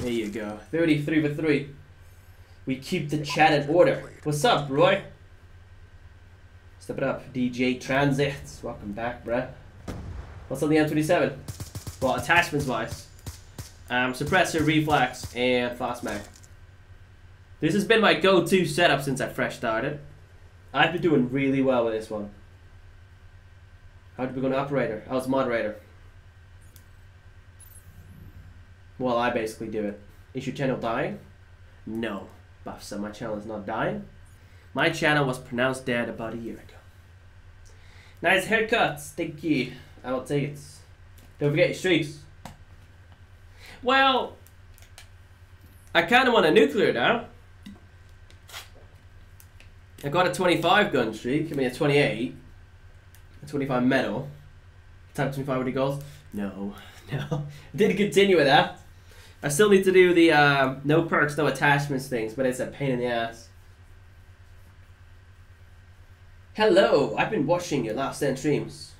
There you go. 33 for 3. We keep the chat in order. What's up, Roy? Step it up. DJ Transits. Welcome back, bruh. What's on the M27? Well, attachments wise. Um, suppressor, reflex, and fast mag. This has been my go-to setup since I fresh started. I've been doing really well with this one. How did we go to operator? I was moderator. Well, I basically do it. Is your channel dying? No. Buff said my channel is not dying. My channel was pronounced dead about a year ago. Nice haircuts. Thank you. I take it. Don't forget your streaks. Well, I kind of want a nuclear now. I got a 25 gun streak. I mean, a 28. A 25 medal. Type 25 with the goals? No, no. Didn't continue with that. I still need to do the um, no perks, no attachments things, but it's a pain in the ass. Hello, I've been watching your last 10 streams.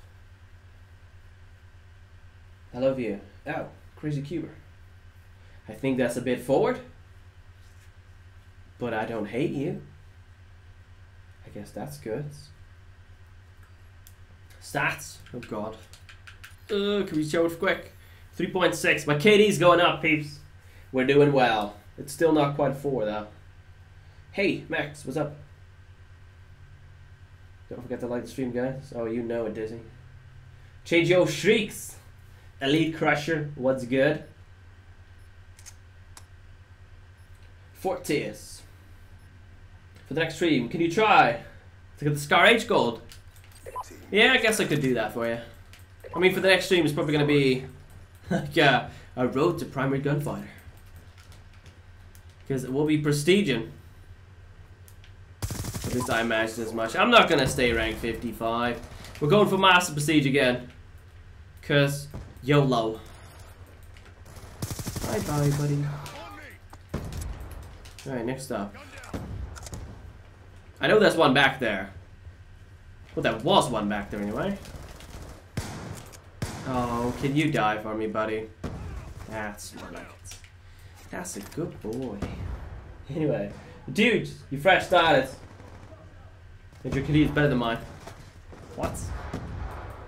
I love you. Oh, Crazy Cuber. I think that's a bit forward. But I don't hate you. I guess that's good. Stats. Oh god. Uh, can we show it quick? 3.6. My KD's going up, peeps. We're doing well. It's still not quite 4, though. Hey, Max, what's up? Don't forget to like the stream, guys. Oh, you know it, Disney. Change your shrieks. Elite Crusher, what's good? Fortius. For the next stream, can you try to get the Scar H gold? Yeah, I guess I could do that for you. I mean, for the next stream, it's probably going to be like uh, a road to primary gunfighter. Because it will be prestiging. At least I imagine as much. I'm not going to stay rank 55. We're going for Master Prestige again. Because YOLO. Bye bye, buddy. Alright, next up. I know there's one back there. Well, there was one back there anyway. Oh, can you die for me, buddy? That's more like it. That's a good boy. Anyway, dude, you fresh started. And your KD is better than mine. What?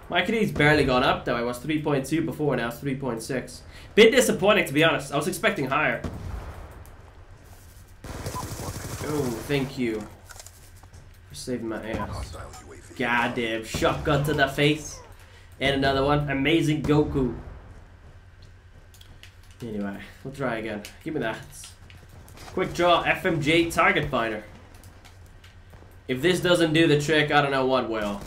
My KD's barely gone up though. I was 3.2 before, now it's 3.6. Bit disappointing to be honest. I was expecting higher. Oh, thank you for saving my ass. Goddamn shotgun to the face. And another one. Amazing Goku. Anyway, we'll try again. Give me that. Quick draw FMJ target finder. If this doesn't do the trick, I don't know what will.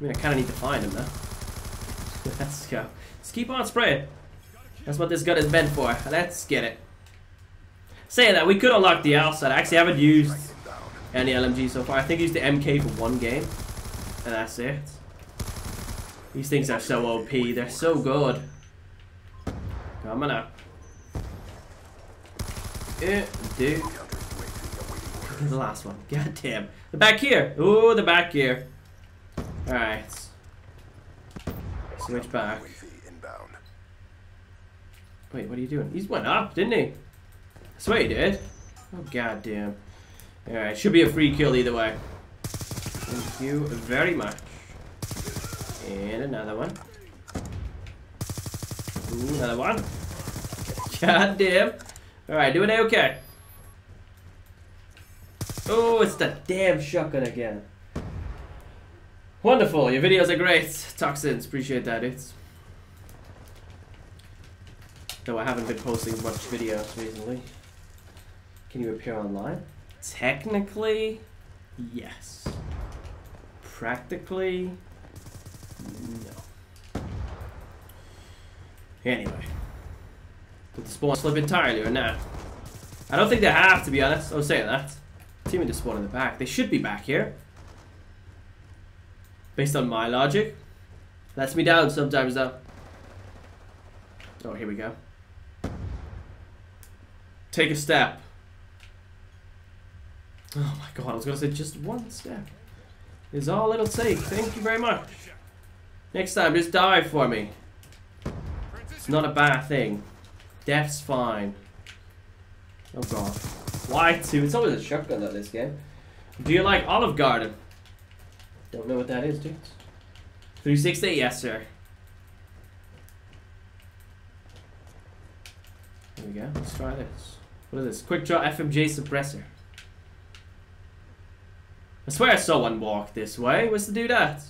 I mean, I kind of need to find him though. Let's go. Let's keep on spraying. That's what this gun is meant for. Let's get it. Saying that, we could unlock the outside. I actually haven't used any LMG so far. I think I used the MK for one game. And that's it. These things are so OP. They're so good. On up. Eh, dude. The last one. God damn. The back here. Ooh, the back here. Alright. Switch back. Wait, what are you doing? He's went up, didn't he? I swear he did. Oh, god damn. Alright, should be a free kill either way. Thank you very much. And another one. Ooh, another one. God damn. Alright, doing okay. Oh, it's the damn shotgun again. Wonderful, your videos are great. Toxins, appreciate that. It's Though I haven't been posting much videos recently. Can you appear online? Technically, yes. Practically, no. Anyway. Did the spawn slip entirely or not? I don't think they have, to be honest. I was saying that. Team in the spawn in the back. They should be back here. Based on my logic. Lets me down sometimes though. Oh, here we go. Take a step. Oh my god, I was gonna say just one step. Is all it'll take. Thank you very much. Next time, just die for me. It's not a bad thing. Death's fine. Oh god. Why two? It's always a shotgun though, this game. Do you like Olive Garden? Don't know what that is, dude. 360, yes sir. There we go. Let's try this. What is this? Quick draw FMJ suppressor. I swear I saw one walk this way. What's to do that?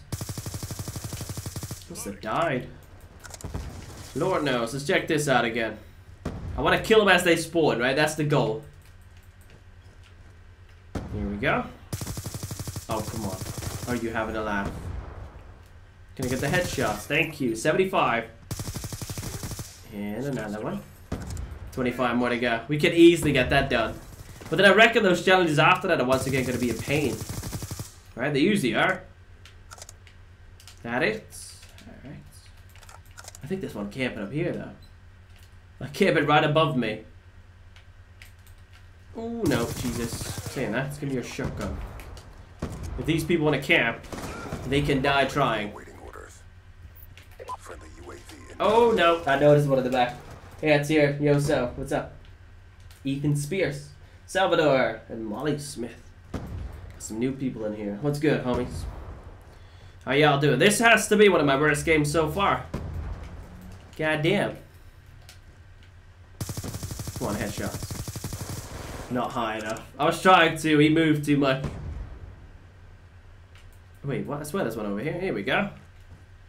Must have died. Lord knows. Let's check this out again. I want to kill them as they spawn, right? That's the goal. Here we go. Oh, come on. Are you having a laugh? Can I get the headshots? Thank you. 75. And another one. 25 more to go. We could easily get that done. But then I reckon those challenges after that are once again going to be a pain. Right? They usually are. That it? Alright. I think there's one camping up here, though. A camping right above me. Oh, no. Jesus. Saying that. It's going to be a shotgun. If these people want to camp, they can die trying. Oh, no. I noticed one in the back. Hey, it's here. Yo, so, what's up? Ethan Spears, Salvador, and Molly Smith. Got some new people in here. What's good, homies? How y'all doing? This has to be one of my worst games so far. God damn. Come on, headshots. Not high enough. I was trying to. He moved too much. Wait, what? I swear there's one over here. Here we go.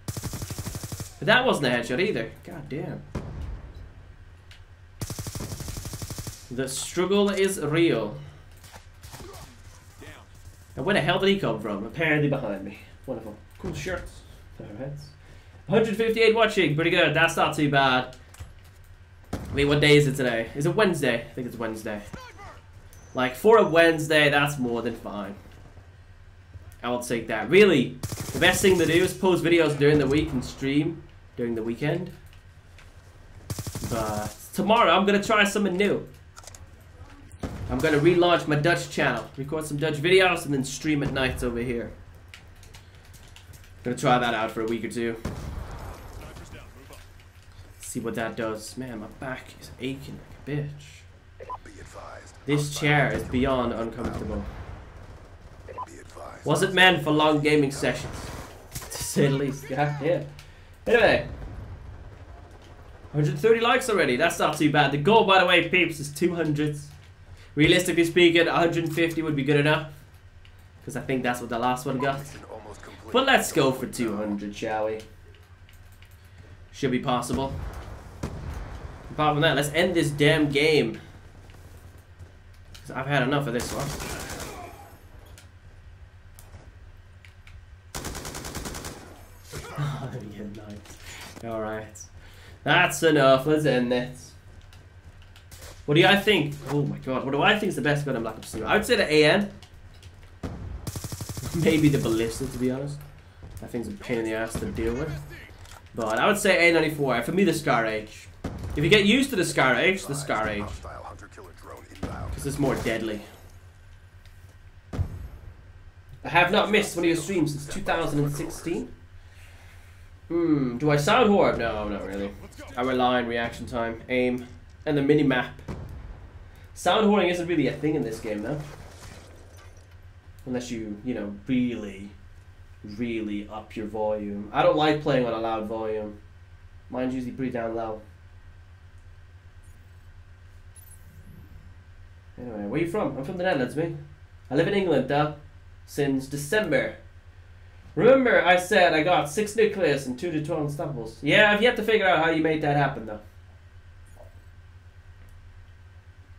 But that wasn't a headshot either. God damn. The struggle is real. And where the hell did he come from? Apparently behind me. Them. Cool shirts. Alright. 158 watching. Pretty good. That's not too bad. Wait, what day is it today? Is it Wednesday? I think it's Wednesday. Like, for a Wednesday, that's more than fine. I'll take that. Really, the best thing to do is post videos during the week and stream during the weekend. But tomorrow, I'm going to try something new. I'm going to relaunch my Dutch channel. Record some Dutch videos and then stream at nights over here. Gonna try that out for a week or two. Snipers down. Move up. See what that does. Man, my back is aching like a bitch. This chair is beyond uncomfortable. Be advised. Was it meant for long gaming sessions? To say the least. Damn. Anyway. 130 likes already. That's not too bad. The goal, by the way, peeps, is 200. Realistically speaking, 150 would be good enough. Because I think that's what the last one got. But let's go for 200, shall we? Should be possible. Apart from that, let's end this damn game. I've had enough of this one. yeah, nice. Alright. That's enough. Let's end this. What do I think? Oh my god. What do I think is the best gun in Black Ops 2? I would say the AN. Maybe the Ballista, to be honest. That thing's a pain in the ass to deal with. But I would say AN-94. For me, the Scar H. If you get used to the Scar H, the Scar H. Because it's more deadly. I have not missed one of your streams since 2016. Hmm, do I sound horrible? No, not really. I rely on reaction time, aim, and the mini map. Sound whoring isn't really a thing in this game, though. Unless you, you know, really, really up your volume. I don't like playing on a loud volume. Mine's usually pretty down low. Anyway, where you from? I'm from the Netherlands, me. I live in England, though, since December. Remember, I said I got six nucleus and two to twelve unstoppables. Yeah, I've yet to figure out how you made that happen, though.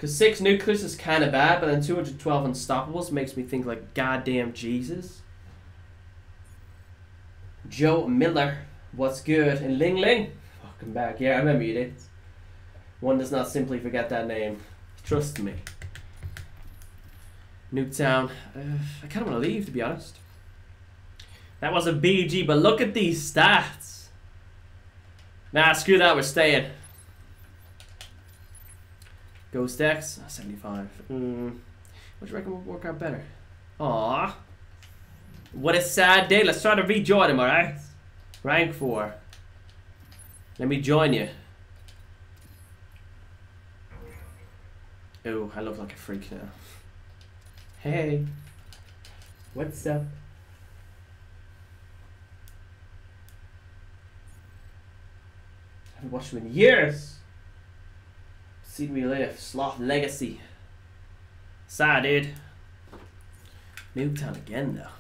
Because six nucleus is kind of bad, but then 212 unstoppables makes me think like goddamn Jesus. Joe Miller, what's good? And Ling Ling, welcome back. Yeah, I remember you did. One does not simply forget that name. Trust me. Nuketown. Uh, I kind of want to leave, to be honest. That was a BG, but look at these stats. Nah, screw that. We're staying. Ghost X, 75. Mm. What do you reckon would work out better? Aw. What a sad day. Let's try to rejoin him, alright? Rank 4. Let me join you. Oh, I look like a freak now. Hey. What's up? Haven't watched him in years. Seen me live. Sloth Legacy. Sad, dude. Nuketown again, though.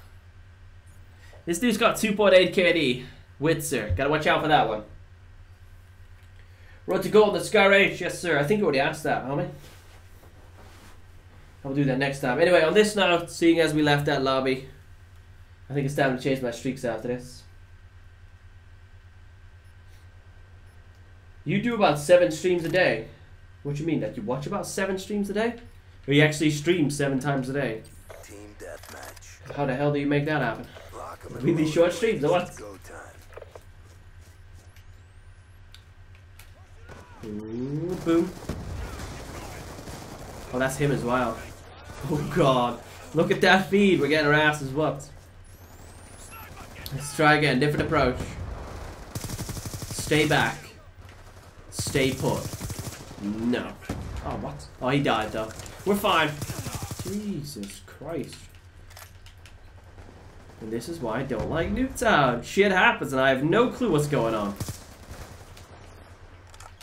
This dude's got 2.8 KD. Witzer. Gotta watch out for that one. Road to gold, the Sky Rage. Yes, sir. I think you already asked that, homie. I'll do that next time. Anyway, on this note, seeing as we left that lobby, I think it's time to change my streaks after this. You do about seven streams a day. What do you mean? That you watch about seven streams a day? Or you actually stream seven times a day? Team deathmatch. How the hell do you make that happen? With these short streams, or what? Ooh, boom. Oh, that's him as well. Oh god. Look at that feed. We're getting our asses whooped. Let's try again. Different approach. Stay back. Stay put. No. Oh, what? Oh, he died though. We're fine. Jesus Christ. And this is why I don't like Nuketown. Shit happens and I have no clue what's going on.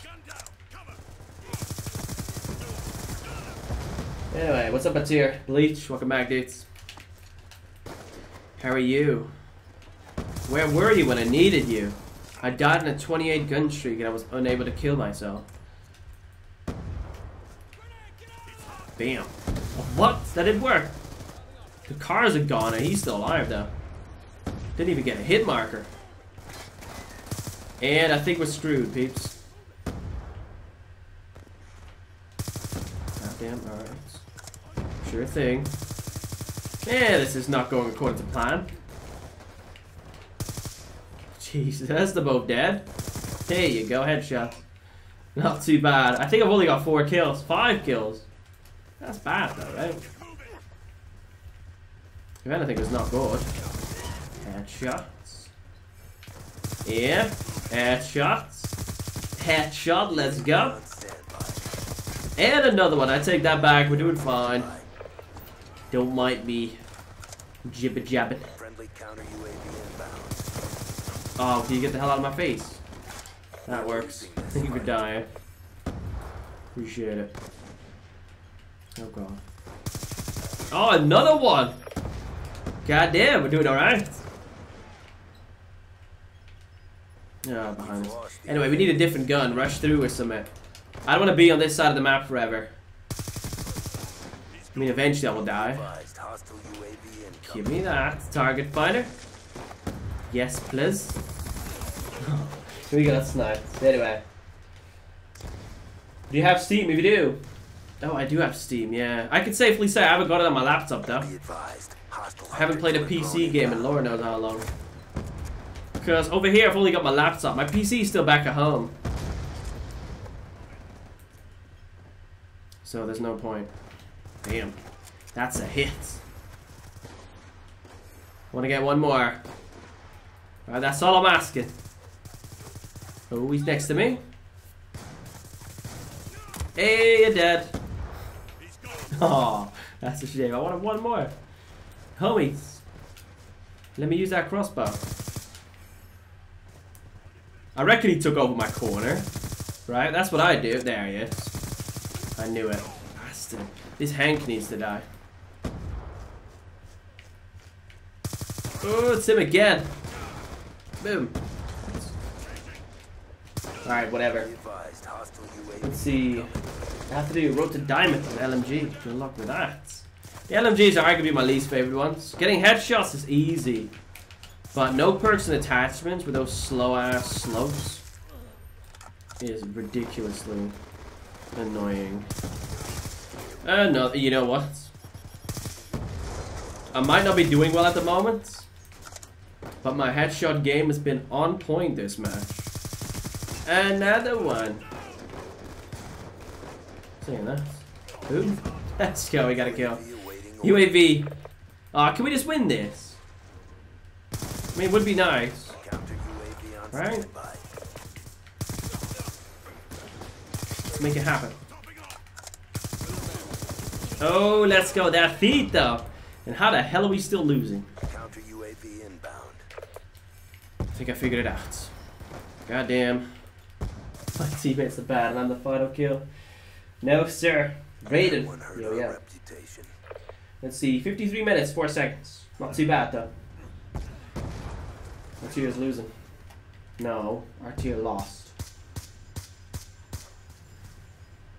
Gun down. Cover. Anyway, what's up, Atir? Bleach, welcome back, dudes. How are you? Where were you when I needed you? I died in a 28 gun streak and I was unable to kill myself. Bam. What? That didn't work. The car's a goner. He's still alive though. Didn't even get a hit marker. And I think we're screwed, peeps. Goddamn, alright. Sure thing. Yeah, this is not going according to plan. Jesus, that's the boat dead. There you go, headshot. Not too bad. I think I've only got four kills. Five kills. That's bad though, right? If anything, it's not good. Headshots. Yeah. Headshots. Headshot, let's go. And another one. I take that back. We're doing fine. Don't mind me jibber jabbing. Friendly counter UAV inbound. Oh, can you get the hell out of my face? That works. Thank you for dying. Appreciate it. Oh god. Oh, another one! God damn, we're doing alright. Yeah, behind us. Anyway, we need a different gun. Rush through or something. Uh, I don't want to be on this side of the map forever. I mean, eventually I will die. Give me that. Target finder. Yes, please. we got sniped. Anyway. Do you have Steam? If you do. Oh, I do have Steam, yeah. I could safely say I haven't got it on my laptop, though. Be advised, hostile I haven't played a PC game in Lord knows how long. Because over here I've only got my laptop. My PC is still back at home. So there's no point. Damn. That's a hit. Want to get one more. Alright, that's all I'm asking. Oh, he's next to me. Hey, you're dead. Oh, that's a shame. I wanted one more. Homies. Let me use that crossbow. I reckon he took over my corner. Right? That's what I do. There he is. I knew it. Bastard. This Hank needs to die. Oh, it's him again. Boom. Alright, whatever. Let's see. I have to do Road to Diamond with LMG. Good luck with that. The LMGs are arguably my least favorite ones. Getting headshots is easy. But no perks and attachments with those slow ass slopes is ridiculously annoying. Uh, no, you know what? I might not be doing well at the moment, but my headshot game has been on point this match. Another one. Saying that. Boom. Let's go, we got a kill. UAV awaiting ah, UAV. Can we just win this? I mean, it would be nice. Right. Let's make it happen. Oh, let's go. That feet, though. And how the hell are we still losing? I think I figured it out. Goddamn. My teammates are bad and I'm the final kill. No, sir. Raiden. Yo, yeah. reputation. Let's see. 53 minutes, 4 seconds. Not too bad, though. RT is losing. No, RT lost.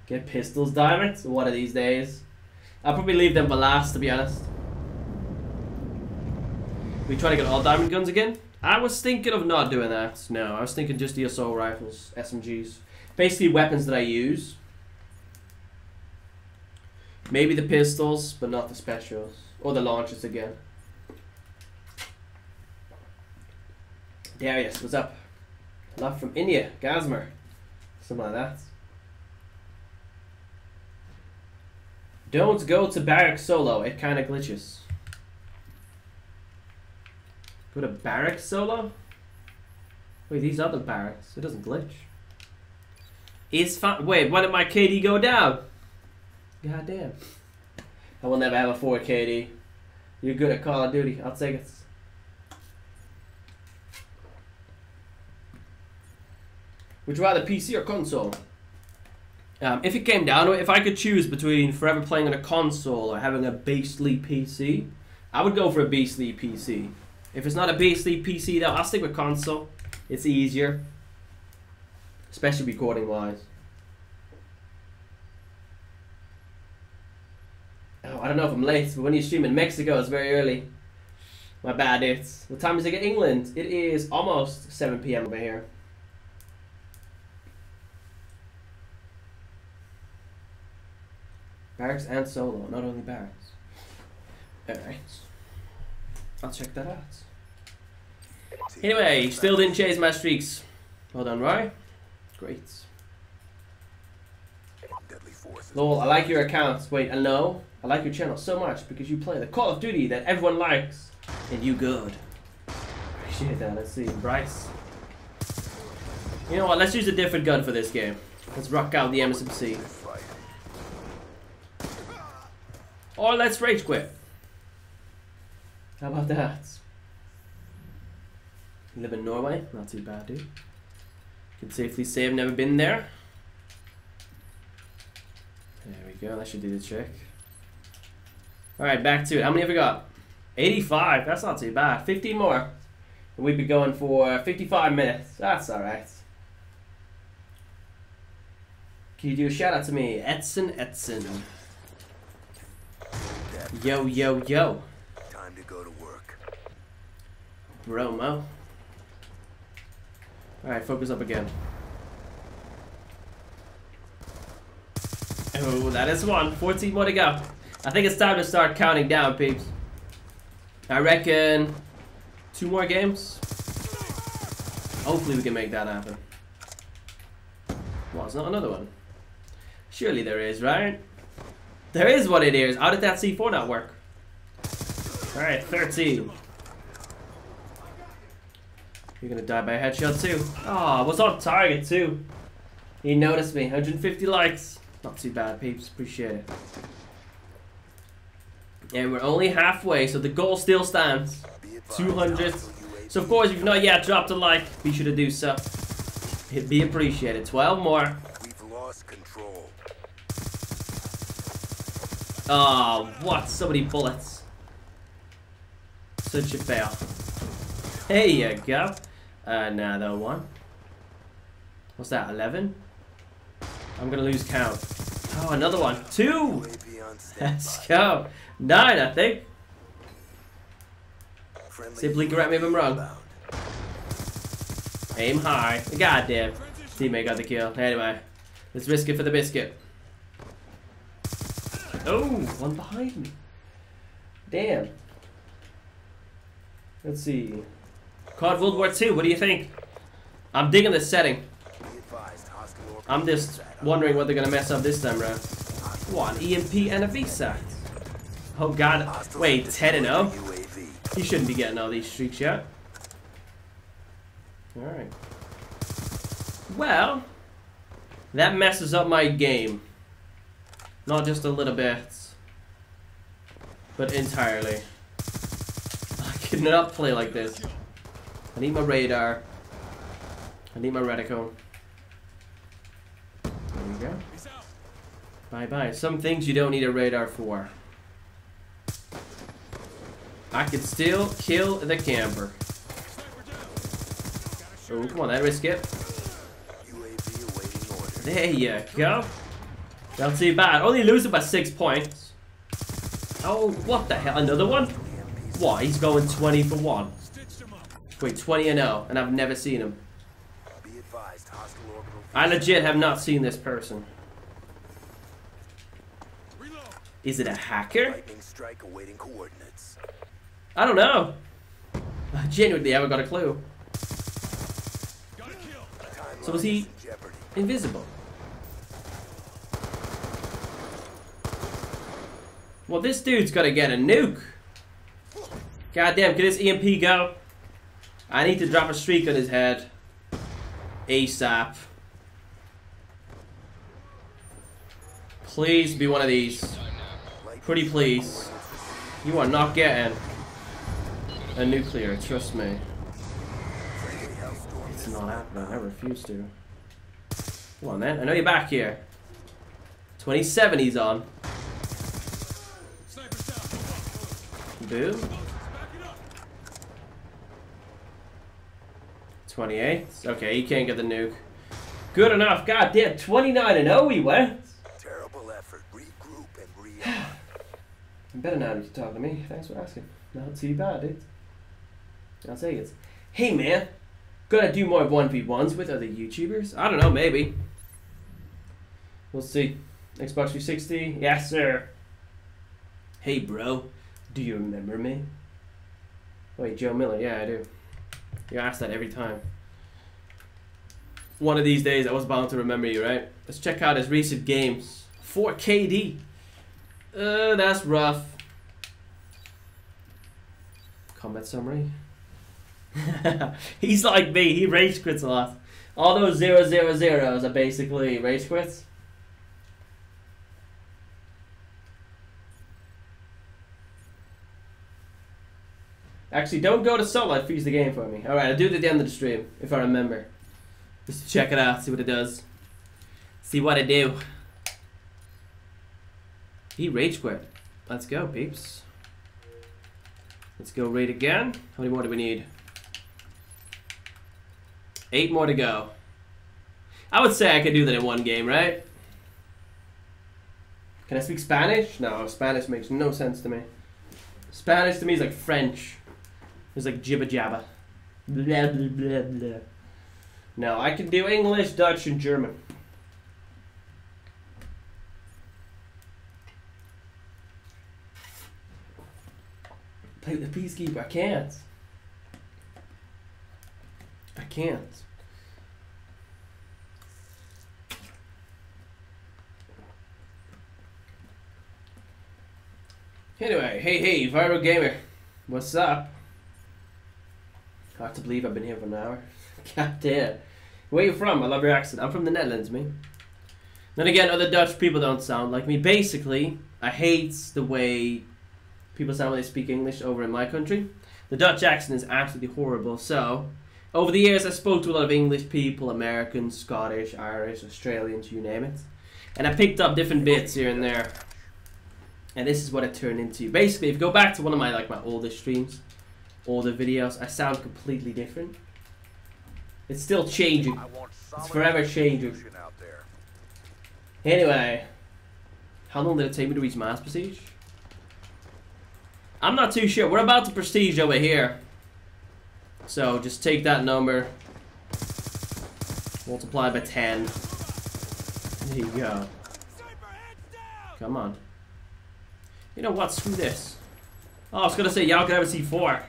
Get pistols, diamonds? One of these days. I'll probably leave them for last, to be honest. We try to get all diamond guns again? I was thinking of not doing that. No, I was thinking just the assault rifles, SMGs. Basically weapons that I use. Maybe the pistols, but not the specials. Or the launchers again. Darius, what's up? Love from India, Gazmer. Something like that. Don't go to barrack solo, it kinda glitches. Go to barrack solo? Wait, these are the barracks. It doesn't glitch. It's fine. Wait, why did my KD go down? God damn. I will never have a 4 KD. You're good at Call of Duty. I'll take it. Would you rather PC or console? Um, if it came down to it, if I could choose between forever playing on a console or having a beastly PC, I would go for a beastly PC. If it's not a beastly PC, though, I'll stick with console. It's easier, especially recording wise. Oh, I don't know if I'm late, but when you stream in Mexico, it's very early. My bad, it's. What time is it in England? It is almost 7 p.m. over here. Barracks and solo, not only barracks. Alright. I'll check that out. Anyway, still didn't chase my streaks. Well done, Roy. Great. Deadly. Lol, I like your accounts. Wait, I know. I like your channel so much because you play the Call of Duty that everyone likes. And you good. Appreciate that. Uh, let's see. Bryce. You know what? Let's use a different gun for this game. Let's rock out the MSMC. Fight. Or let's rage quit. How about that? You live in Norway? Not too bad, dude. Can safely say I've never been there. There we go, that should do the trick. Alright, back to it. How many have we got? 85, that's not too bad. 15 more. And we'd be going for 55 minutes. That's alright. Can you do a shout out to me? Edson Edson. Yo, yo, yo. Time to go to work. Bromo. Alright, focus up again. Oh, that is one. 14 more to go. I think it's time to start counting down, peeps. I reckon two more games. Hopefully we can make that happen. Well, it's not another one. Surely there is, right? There is what it is. How did that C4 not work? Alright, 13. You're gonna die by a headshot too. Ah, oh, was on target too. He noticed me. 150 likes. Not too bad, peeps. Appreciate it. And we're only halfway, so the goal still stands. 200. So of course, if you've not yet dropped a like, be sure to do so. It'd be appreciated. 12 more. We've lost control. Oh, what? So many bullets. Such a fail. There you go. Uh, Another one. What's that, 11? I'm gonna lose count. Oh, another one. Two! Let's go. Nine, I think. Simply correct me if I'm wrong. Aim high. God Goddamn. Teammate got the kill. Anyway, let's risk it for the biscuit. Oh, one behind me. Damn. Let's see. COD World War II, what do you think? I'm digging the setting. I'm just wondering what they're gonna mess up this time around. An EMP and a VSAT? Oh god, wait, have 10 and oh? 0? destroyed the UAV. He shouldn't be getting all these streaks yet. Alright. Well, that messes up my game. Not just a little bit, but entirely. I cannot play like this. I need my radar. I need my reticle. There we go. Bye bye. Some things you don't need a radar for. I can still kill the camper. Oh, come on, that risk it. There you go. Not too bad. Only losing by six points. Oh, what the hell? Another one? Why He's going 20 for 1. Wait, 20 and 0, and I've never seen him. Advised, I legit have not seen this person. Reload. Is it a hacker? strike awaiting coordinates. I don't know. I genuinely haven't got a clue. Got a So was he- in. Invisible. Well, this dude's gotta get a nuke. Goddamn, can this EMP go? I need to drop a streak on his head. ASAP. Please be one of these. Pretty please. You are not getting a nuclear, trust me. It's not happening, I refuse to. Come on then, I know you're back here. 27 he's on. Boom. Back it up. 28. Okay, he can't get the nuke. Good enough. God damn, 29 and 0 we went. Terrible effort. Regroup and react. Better now that you talk to me. Thanks for asking. Not too bad, dude. I'll take it. Hey man, gonna do more 1v1s with other YouTubers? I don't know, maybe. We'll see. Xbox 360? Yes, sir. Hey bro, do you remember me? Wait, Joe Miller, yeah I do. You ask that every time. One of these days I was bound to remember you, right? Let's check out his recent games. 4KD. Uh, that's rough. Combat summary. He's like me. He rage quits a lot. All those zero zero zeros are basically rage quits. Actually, don't go to solo. Freeze the game for me. All right, I'll do it at the end of the stream if I remember. Just check it out, see what it does. See what it do. He rage quit. Let's go, peeps. Let's go raid again. How many more do we need? Eight more to go. I would say I could do that in one game, right? Can I speak Spanish? No, Spanish makes no sense to me. Spanish to me is like French. It's like jibba jabba. Blah, blah, blah, blah. No, I can do English, Dutch, and German. Play the Peacekeeper. I can't. I can't. Anyway, hey, hey, Viral Gamer. What's up? Hard to believe I've been here for an hour. God damn. Where you from? I love your accent. I'm from the Netherlands, me. Then again, other Dutch people don't sound like me. Basically, I hate the way people sound when they speak English over in my country. The Dutch accent is absolutely horrible. So, over the years, I spoke to a lot of English people, Americans, Scottish, Irish, Australians, you name it. And I picked up different bits here and there. And this is what it turned into. Basically, if you go back to one of my like my oldest streams, older videos, I sound completely different. It's still changing. It's forever changing. execution out there. Anyway, how long did it take me to reach mass prestige? I'm not too sure. We're about to prestige over here. So just take that number, multiply by 10. There you go. Come on. You know what? Screw this. Oh, I was gonna say y'all can have a C4.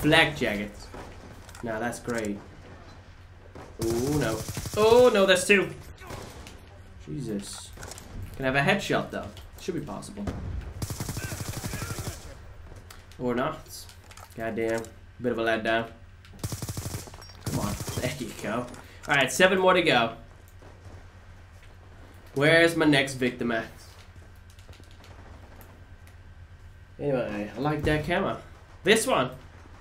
Flak jacket. Now that's great. Oh no. Oh no, that's two. Jesus. Can I have a headshot though? Should be possible. Or not. Goddamn. Bit of a letdown. Come on. There you go. Alright, seven more to go. Where's my next victim at? Anyway, I like that camera. This one.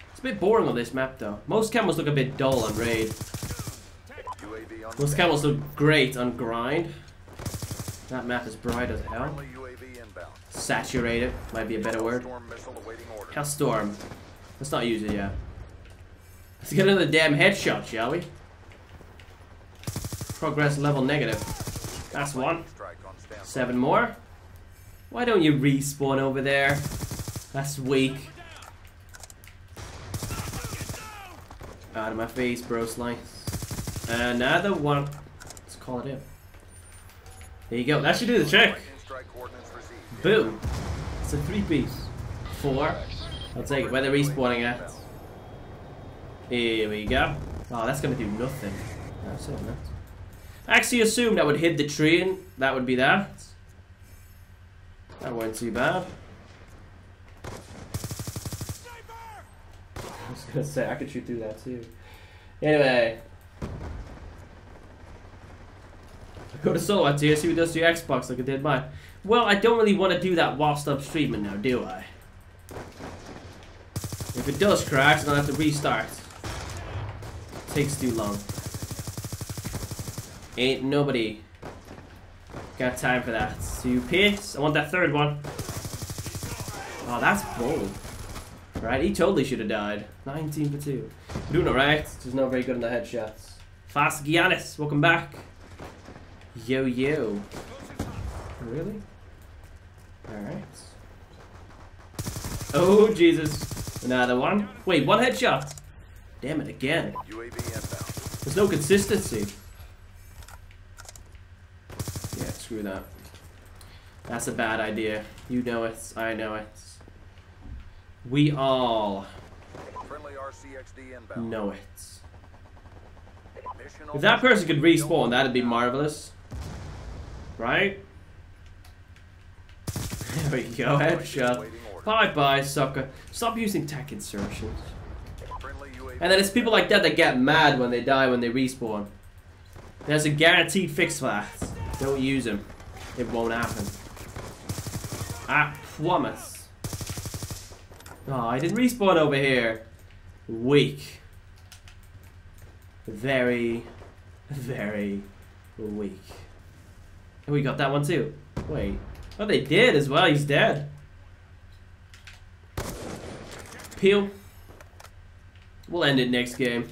It's a bit boring on this map though. Most cameras look a bit dull on raid. Most cameras look great on grind. That map is bright as hell. Saturated might be a better word. Hellstorm. Let's not use it yet. Let's get another damn headshot, shall we? Progress level negative. That's one. Seven more. Why don't you respawn over there? That's weak. Out of my face, bro slice. Another one. Let's call it in. There you go. That should do the trick. Boom. It's a three piece. Four. I'll take it. Where they're respawning at. Here we go. Oh, that's gonna do nothing. That's it, nuts. I actually assumed I would hit the tree and that would be that. That wasn't too bad. I was gonna say, I could shoot through that too. Anyway. I go to solo at see what does to your Xbox like it did mine. Well, I don't really want to do that whilst I'm streaming now, do I? If it does crash, then I have to restart. takes too long. Ain't nobody got time for that. Two pits. I want that third one. Oh, that's bold. Right, he totally should have died. 19 for 2. We're doing alright. Just not very good in the headshots. Fast Giannis, welcome back. Yo, yo. Really? Alright. Oh, Jesus. Another one. Wait, one headshot. Damn it, again. There's no consistency. Yeah, screw that. That's a bad idea. You know it. I know it. We all Friendly RCXD inbound. know it. If that person could respawn, that'd be marvelous. Right? There we go, headshot. Bye bye, sucker. Stop using tac insertions. And then it's people like that that get mad when they die when they respawn. There's a guaranteed fix for that. Don't use them. It won't happen. I promise. Oh, I didn't respawn over here. Weak. Very, very weak. And we got that one too. Wait. Oh, they did as well. He's dead. Peel. We'll end it next game.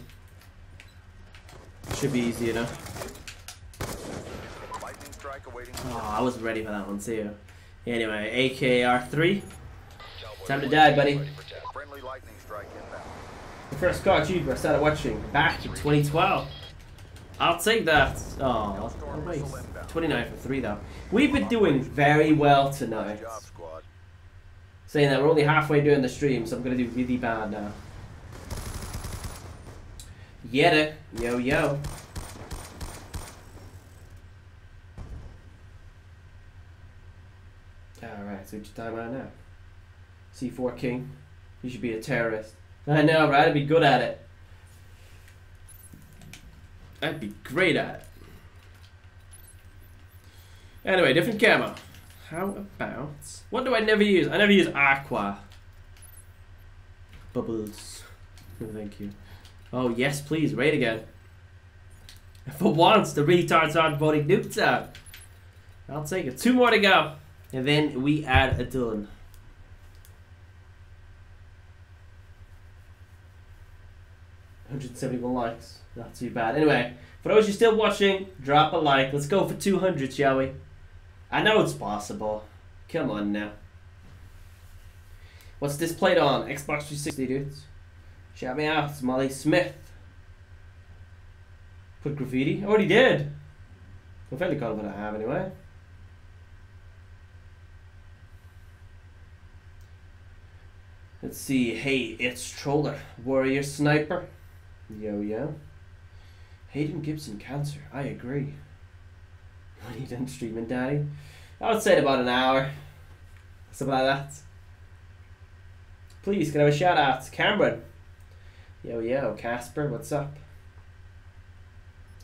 Should be easy enough. Lightning strike awaiting. Oh, I was ready for that one too. Anyway, AKR3. Time to die, buddy. Friendly lightning strike inbound. The first Call of Duty I started watching back in 2012. I'll take that. Oh, wait. 29 for 3 though. We've been doing very well tonight. Good job, squad. Saying that we're only halfway doing the stream, so I'm gonna do really bad now. Get it. Yo, yo. So what's your time out now? C4 King. You should be a terrorist. I know, right? I'd be good at it. I'd be great at it. Anyway, different camo. How about... What do I never use? I never use aqua. Bubbles. No, thank you. Oh, yes, please. Raid again. For once, the retards aren't voting nukes out. I'll take it. Two more to go. And then we add a done. Hundred seventy-one likes. Not too bad. Anyway, for those you still watching, drop a like. Let's go for two hundred, shall we? I know it's possible. Come on now. What's this played on? Xbox 360, dudes. Shout me out. It's Molly Smith. Put graffiti? Already did. I'm fairly confident I have anyway. Let's see. Hey, it's Troller. Warrior Sniper. Yo, yo. Hayden Gibson cancer. I agree. What are you done streaming, Daddy? I would say in about an hour. Something like that. Please, can I have a shout out? Cameron. Yo, yo. Casper, what's up?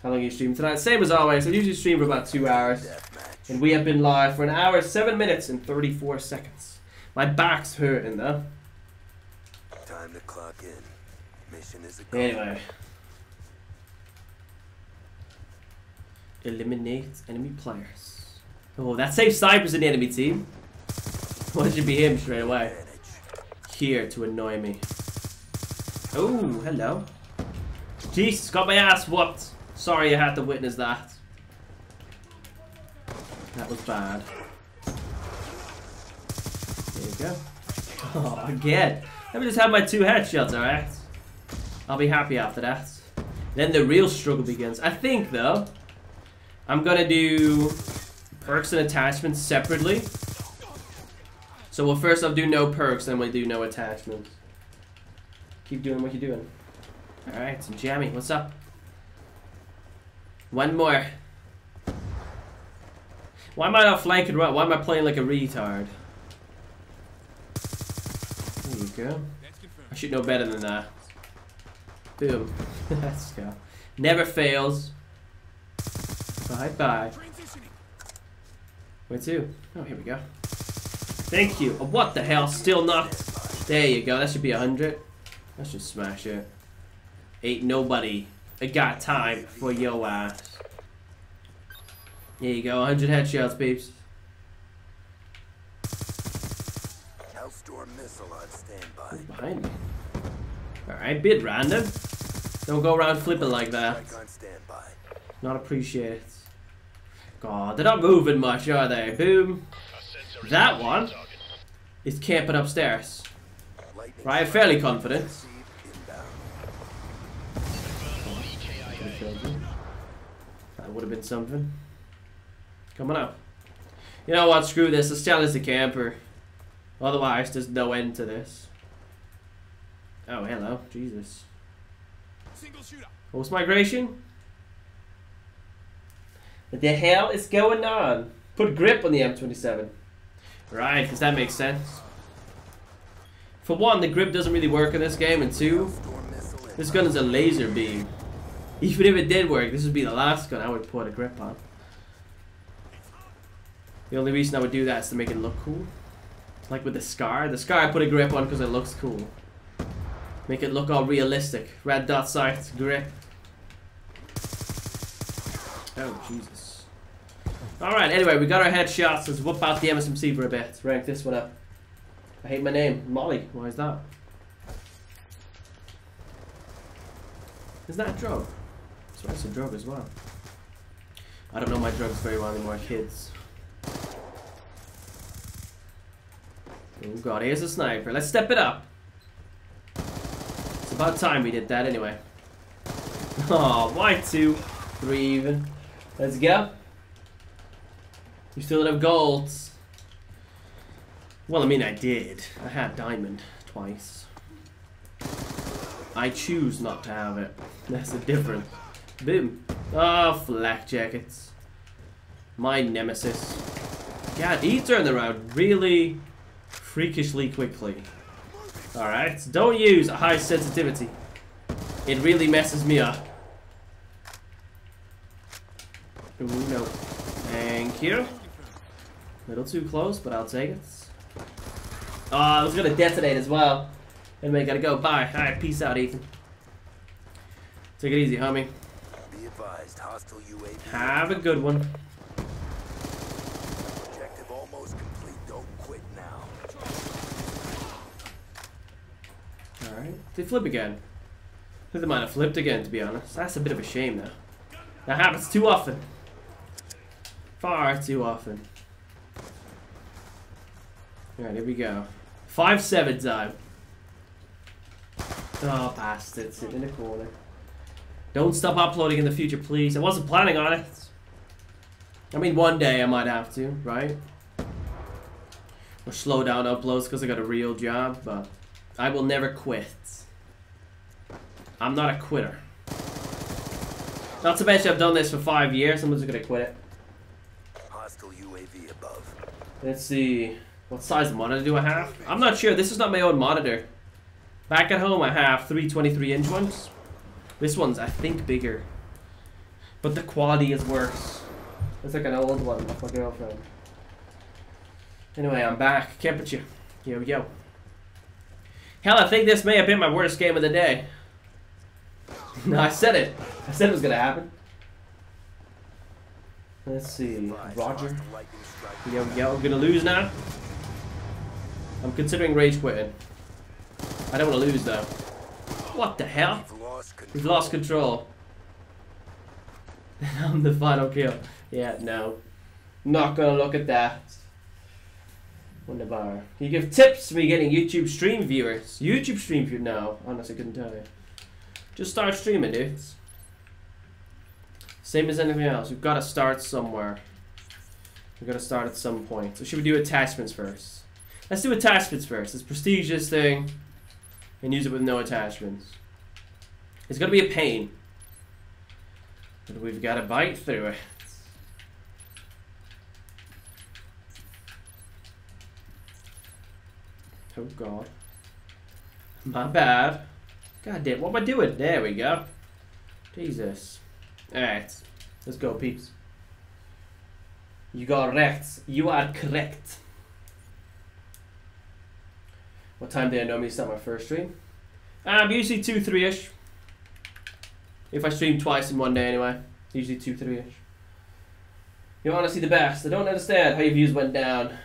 How long are you streaming tonight? Same as always. I usually stream for about two hours. And we have been live for an hour, seven minutes, and 34 seconds. My back's hurting though. Time to clock in. Mission is a. Anyway. Eliminate enemy players. Oh, that saves Cypress in the enemy team. It should be him straight away. Here to annoy me. Oh, hello. Jesus, got my ass whooped. Sorry I had to witness that. That was bad. There you go. Oh, again. Let me just have my two headshots, alright? I'll be happy after that. Then the real struggle begins. I think, though, I'm gonna do perks and attachments separately. So well, first I'll do no perks, then we'll do no attachments. Keep doing what you're doing. Alright, some jammy, what's up? One more. Why am I not flanking right? Why am I playing like a retard? Go. I should know better than that. Boom. Let's go. Never fails. Bye bye. Where to? Oh, here we go. Thank you. Oh, what the hell? Still not. There you go. That should be a hundred. Let's just smash it. Ain't nobody I got time for your ass. Here you go. 100 headshots, peeps. Hellstorm missile on Behind me? Alright, bit random. Don't go around flipping like that. Not appreciate. God, they're not moving much, are they? Boom. That one is camping upstairs. Right, fairly confident. That would have been something. Come on out. You know what? Screw this. Let's challenge the camper. Otherwise, there's no end to this. Oh, hello. Jesus. Single shooter. Migration? What the hell is going on? Put grip on the M27. Right, because that makes sense. For one, the grip doesn't really work in this game, and two, this gun is a laser beam. Even if it did work, this would be the last gun I would put a grip on. The only reason I would do that is to make it look cool. Like with the Scar. The Scar I put a grip on because it looks cool. Make it look all realistic. Red dot sights, grip. Oh, Jesus. Alright, anyway, we got our headshots. Let's whoop out the MSMC for a bit. Rank this one up. I hate my name. Molly. Why is that? Is that a drug? So it's a drug as well. I don't know my drugs very well anymore, kids. Oh god, here's a sniper. Let's step it up. It's about time we did that anyway. Oh, why two? Three even. Let's go. You still don't have golds. Well, I mean, I did. I had diamond twice. I choose not to have it. That's the difference. Boom. Oh, flak jackets. My nemesis. God, he turned around really freakishly quickly. Alright, don't use a high sensitivity. It really messes me up. Ooh, no. Thank you. Little too close, but I'll take it. Oh, I was gonna detonate as well. Anyway, gotta go. Bye. Alright, peace out, Ethan. Take it easy, homie. Be advised, hostile UAV. Have a good one. They flip again. They might have flipped again, to be honest. That's a bit of a shame, though. That happens too often. Far too often. Alright, here we go. 5-7 time. Oh, bastard. Sitting in the corner. Don't stop uploading in the future, please. I wasn't planning on it. I mean, one day I might have to, right? Or slow down uploads because I got a real job, but I will never quit. I'm not a quitter. Not to mention I've done this for five years, I'm just gonna quit it. Hostile UAV above. Let's see. What size monitor do I have? I'm not sure. This is not my own monitor. Back at home, I have three 23 inch ones. This one's, I think, bigger. But the quality is worse. It's like an old one of my girlfriend. Anyway, I'm back. Temperature. Yo, yo. Hell, I think this may have been my worst game of the day. no, I said it. I said it was gonna happen. Let's see. Roger. Yo, yo, gonna lose now? I'm considering rage quitting. I don't want to lose though. What the hell? We've lost control. We've lost control. I'm the final kill. Yeah, no. Not gonna look at that. Wunderbar. Can you give tips for me getting YouTube stream viewers? YouTube stream view? No, honestly, couldn't tell you. Just start streaming, dudes. Same as anything else. We've got to start somewhere. We've got to start at some point. So should we do attachments first? Let's do attachments first. Let's prestige thing and use it with no attachments. It's gonna be a pain. But we've got to bite through it. Oh god. My bad. God damn, what am I doing? There we go. Jesus. Alright. Let's go, peeps. You got correct. You are correct. What time do I normally start my first stream? I'm um, usually 2, 3-ish. If I stream twice in one day anyway. Usually 2, 3-ish. You're honestly the best. I don't understand how your views went down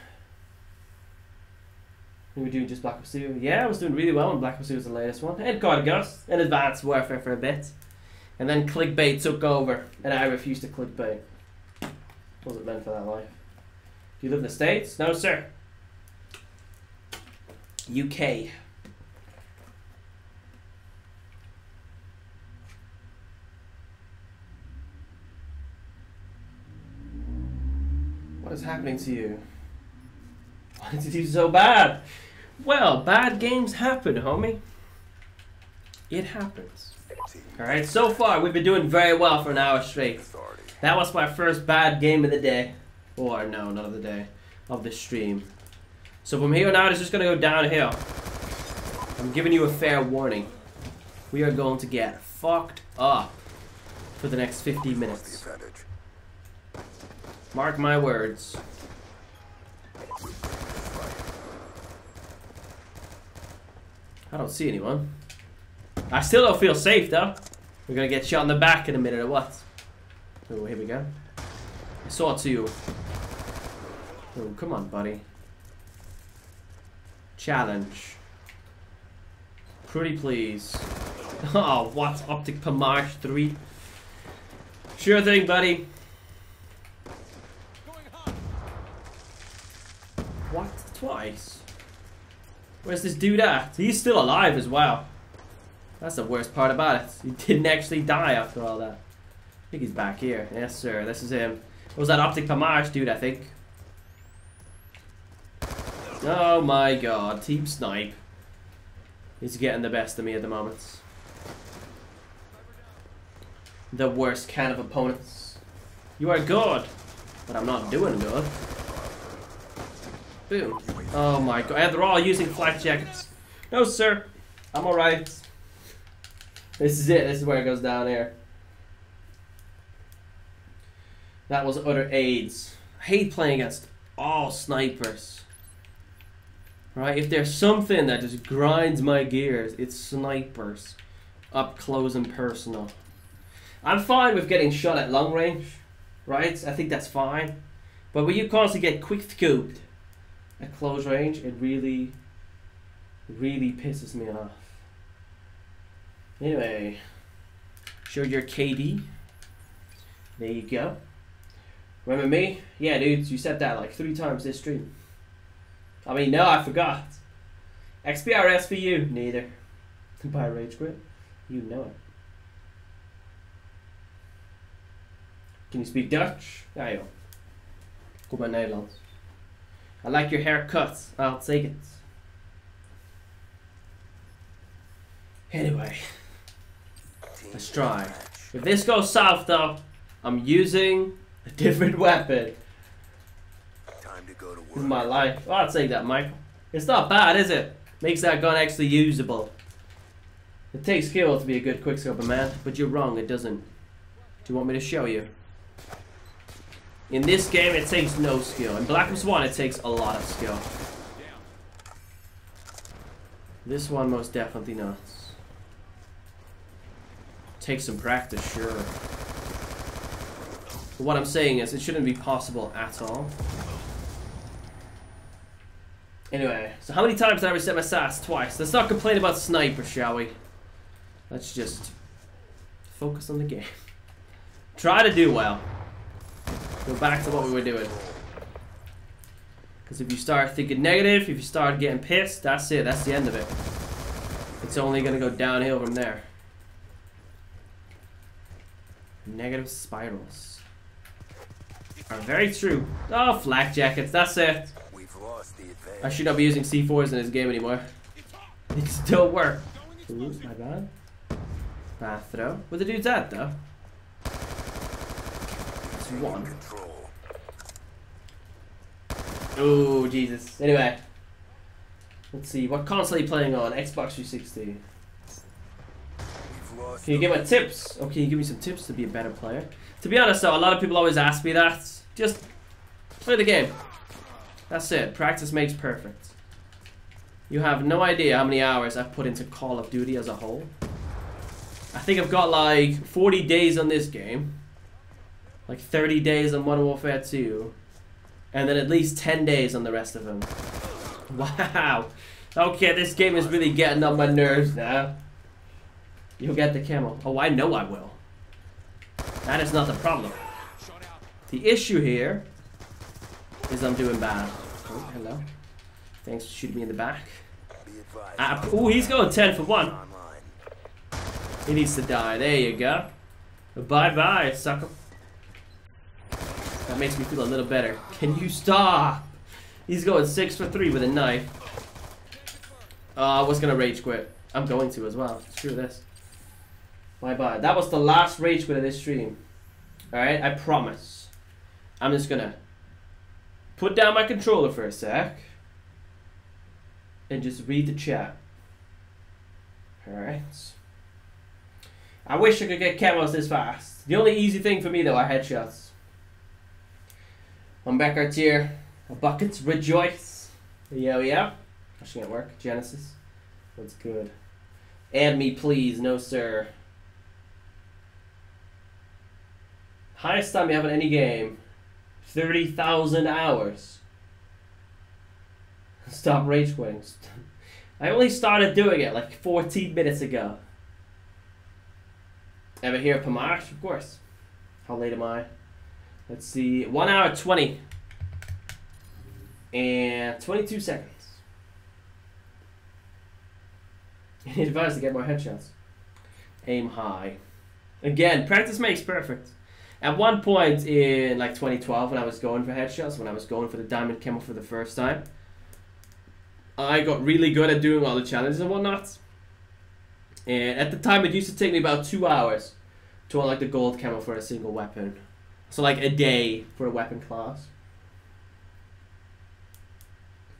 we were doing just Black Ops 2. Yeah, I was doing really well when Black Ops 2 was the latest one. And Ghosts and Advanced Warfare for a bit. And then clickbait took over, and I refused to clickbait. Wasn't meant for that life. Do you live in the States? No, sir. UK. What is happening to you? Why did you do so bad? Well, bad games happen, homie. It happens. Alright, so far we've been doing very well for an hour straight. That was my first bad game of the day. Or, no, not of the day. Of the stream. So from here on out, it's just gonna go downhill. I'm giving you a fair warning. We are going to get fucked up for the next 50 minutes. Mark my words. I don't see anyone. I still don't feel safe though. We're gonna get shot in the back in a minute or what? Oh, here we go. I saw two. Oh, come on, buddy. Challenge. Pretty please. Oh, what? Optic Pomage 3? Sure thing, buddy. What? Twice? Where's this dude at? He's still alive as well. That's the worst part about it. He didn't actually die after all that. I think he's back here. Yes, sir. This is him. It was that Optic Pomage dude, I think. Oh my god. Team Snipe. He's getting the best of me at the moment. The worst kind of opponents. You are good, but I'm not doing good. Boom. Oh my god. They're all using flak jackets. No, sir. I'm alright. This is it. This is where it goes down here. That was utter AIDS. I hate playing against all snipers. Right? If there's something that just grinds my gears, it's snipers. Up close and personal. I'm fine with getting shot at long range. Right? I think that's fine. But when you constantly get quick scoped at close range, it really, really pisses me off. Anyway, show your KD. There you go. Remember me? Yeah, dudes, you said that like three times this stream. I mean, no, I forgot. XPRS for you, neither. By Rage Quit, you know it. Can you speak Dutch? Ja, joh. Kom uit. I like your haircut. I'll take it. Anyway, let's try. If this goes south, though, I'm using a different weapon Time to go to work. in my life. Well, I'll take that, Michael. It's not bad, is it? Makes that gun actually usable. It takes skill to be a good quicksilver man, but you're wrong, it doesn't. Do you want me to show you? In this game, it takes no skill. In Black Ops 1, it takes a lot of skill. This one, most definitely not. Take some practice, sure. But what I'm saying is, it shouldn't be possible at all. Anyway, so how many times did I reset my SAS? Twice. Let's not complain about sniper, shall we? Let's just focus on the game. Try to do well. Go back to what we were doing. Because if you start thinking negative, if you start getting pissed, that's it. That's the end of it. It's only going to go downhill from there. Negative spirals. Are very true. Oh, flak jackets. That's it. We've lost the. I should not be using C4s in this game anymore. It still works. don't Ooh, my bad. Bad throw. Where the dude's at, though? That's one. Control. Oh, Jesus. Anyway. Let's see. What console are you playing on? Xbox 360. We've Can you the give me tips? Oh, can you give me some tips to be a better player? To be honest, though, a lot of people always ask me that. Just play the game. That's it. Practice makes perfect. You have no idea how many hours I've put into Call of Duty as a whole. I think I've got like 40 days on this game, like 30 days on Modern Warfare 2, and then at least 10 days on the rest of them. Wow. Okay, this game is really getting on my nerves now. You'll get the camo. Oh, I know I will. That is not the problem. The issue here is I'm doing bad. Oh, hello. Thanks for shooting me in the back. Ah, oh, he's going 10 for 1. He needs to die. There you go. Bye bye, sucker. That makes me feel a little better. Can you stop? He's going six for three with a knife. Uh, I was gonna rage quit. I'm going to as well. Screw this. Bye bye. That was the last rage quit of this stream. Alright, I promise. I'm just gonna put down my controller for a sec and just read the chat. Alright. I wish I could get camos this fast. The only easy thing for me though are headshots. I'm back out here. Buckets rejoice. Yo, yeah. Actually, can't work. Genesis. What's good? Add me, please. No, sir. Highest time you have in any game. 30,000 hours. Stop rage quitting. I only started doing it like 14 minutes ago. Ever hear of Pamaj? Of course. How late am I? Let's see. 1 hour 20. And 22 seconds. Need advice to get more headshots. Aim high. Again, practice makes perfect. At one point in like 2012 when I was going for headshots, when I was going for the diamond camo for the first time, I got really good at doing all the challenges and whatnot. And at the time it used to take me about two hours to unlock the gold camo for a single weapon. So like a day for a weapon class.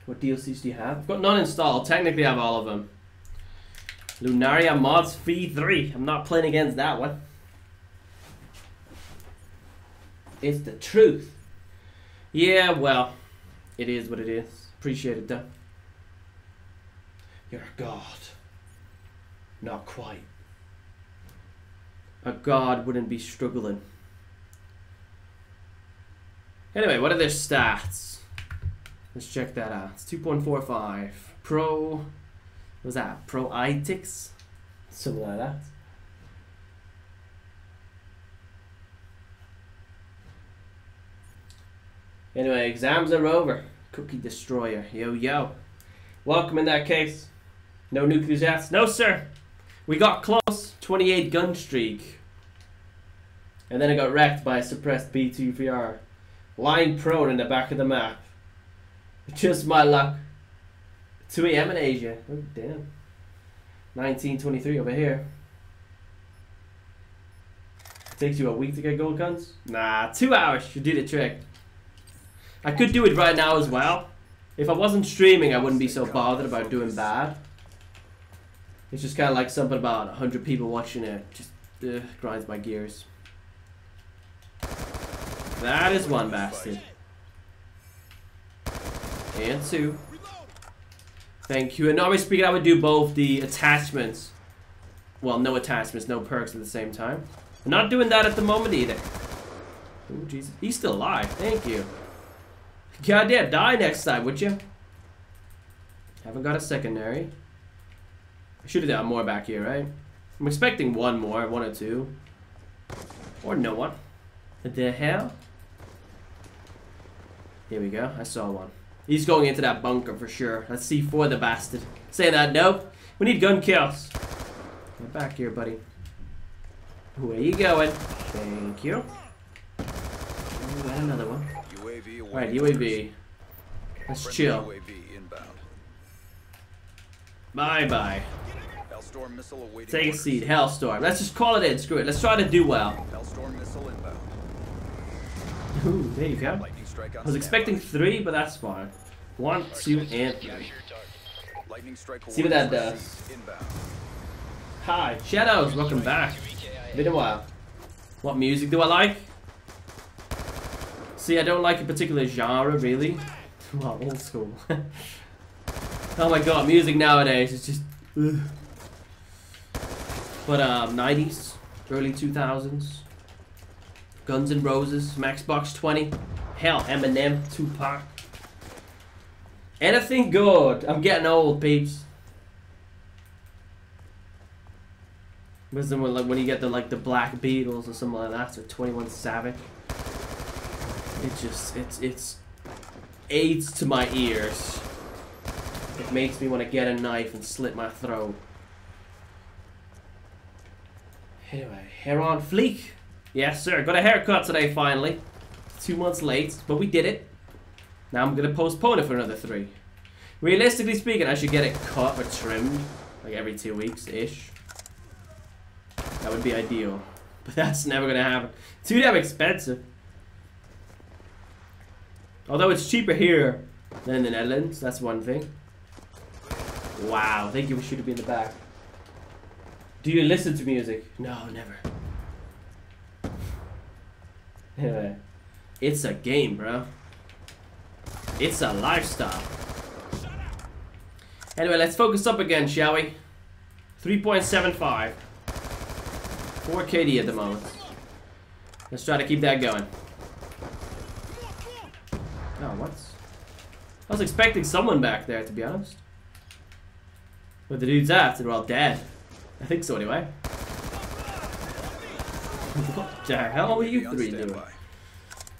What DLCs do you have? I've got none installed. Technically I have all of them. Lunaria Mods V3. I'm not playing against that one. It's the truth. Yeah, well, it is what it is. Appreciate it though. You're a god. Not quite. A god wouldn't be struggling. Anyway, what are their stats? Let's check that out. It's 2.45. Pro. What was that? Pro ITIX? Something like that. Anyway, exams are over. Cookie Destroyer. Yo, yo. Welcome in that case. No nuclear jets. No, sir. We got close. 28 gun streak. And then it got wrecked by a suppressed B23R. Lying prone in the back of the map. Just my luck. 2 a.m. in Asia. Oh, damn. 1923 over here. Takes you a week to get gold guns? Nah, two hours should do the trick. I could do it right now as well. If I wasn't streaming, I wouldn't be so bothered about doing bad. It's just kind of like something about 100 people watching it. Just uh, grinds my gears. That is one bastard. And two. Thank you. And normally speaking, I would do both the attachments. Well, no attachments, no perks at the same time. I'm not doing that at the moment either. Oh, Jesus. He's still alive. Thank you. Goddamn, die next time, would you? Haven't got a secondary. I should have done more back here, right? I'm expecting one more, one or two. Or no one. What the hell? Here we go. I saw one. He's going into that bunker for sure. Let's see for the bastard. Say that, no. We need gun kills. Get back here, buddy. Where you going? Thank you. Ooh, got another one. UAV Alright, UAV. Let's Friendly chill. UAV inbound. Bye bye. Hellstorm missile awaiting Take a seat. Hellstorm. Let's just call it in. Screw it. Let's try to do well. Hellstorm missile inbound. Ooh, there you go. Lightning strike on I was expecting three, but that's fine. One, two, and three. See what that does. Hi, Shadows. Welcome back. Been a while. What music do I like? See, I don't like a particular genre, really. Well, old school. oh my god, music nowadays is just... ugh. But, um, 90s, early 2000s. Guns N' Roses, Matchbox 20. Hell, Eminem, Tupac. Anything good. I'm getting old, peeps. Wisdom when, like, when you get the like the Black Beatles or something like that, or Twenty One Savage. It just it's it's aids to my ears. It makes me want to get a knife and slit my throat. Anyway, hair on fleek. Yes, sir. Got a haircut today finally. Two months late, but we did it. Now I'm gonna postpone it for another three. Realistically speaking, I should get it cut or trimmed like every two weeks ish. That would be ideal, but that's never gonna happen. Too damn expensive. Although it's cheaper here than in the Netherlands, that's one thing. Wow, thank you for shooting me in the back. Do you listen to music? No, never. Anyway, it's a game, bro. It's a lifestyle. Anyway, let's focus up again, shall we? 3.75. 4 KD at the moment. Let's try to keep that going. Oh, what? I was expecting someone back there, to be honest. But the dude's at, they're all dead. I think so, anyway. what the hell are you three doing?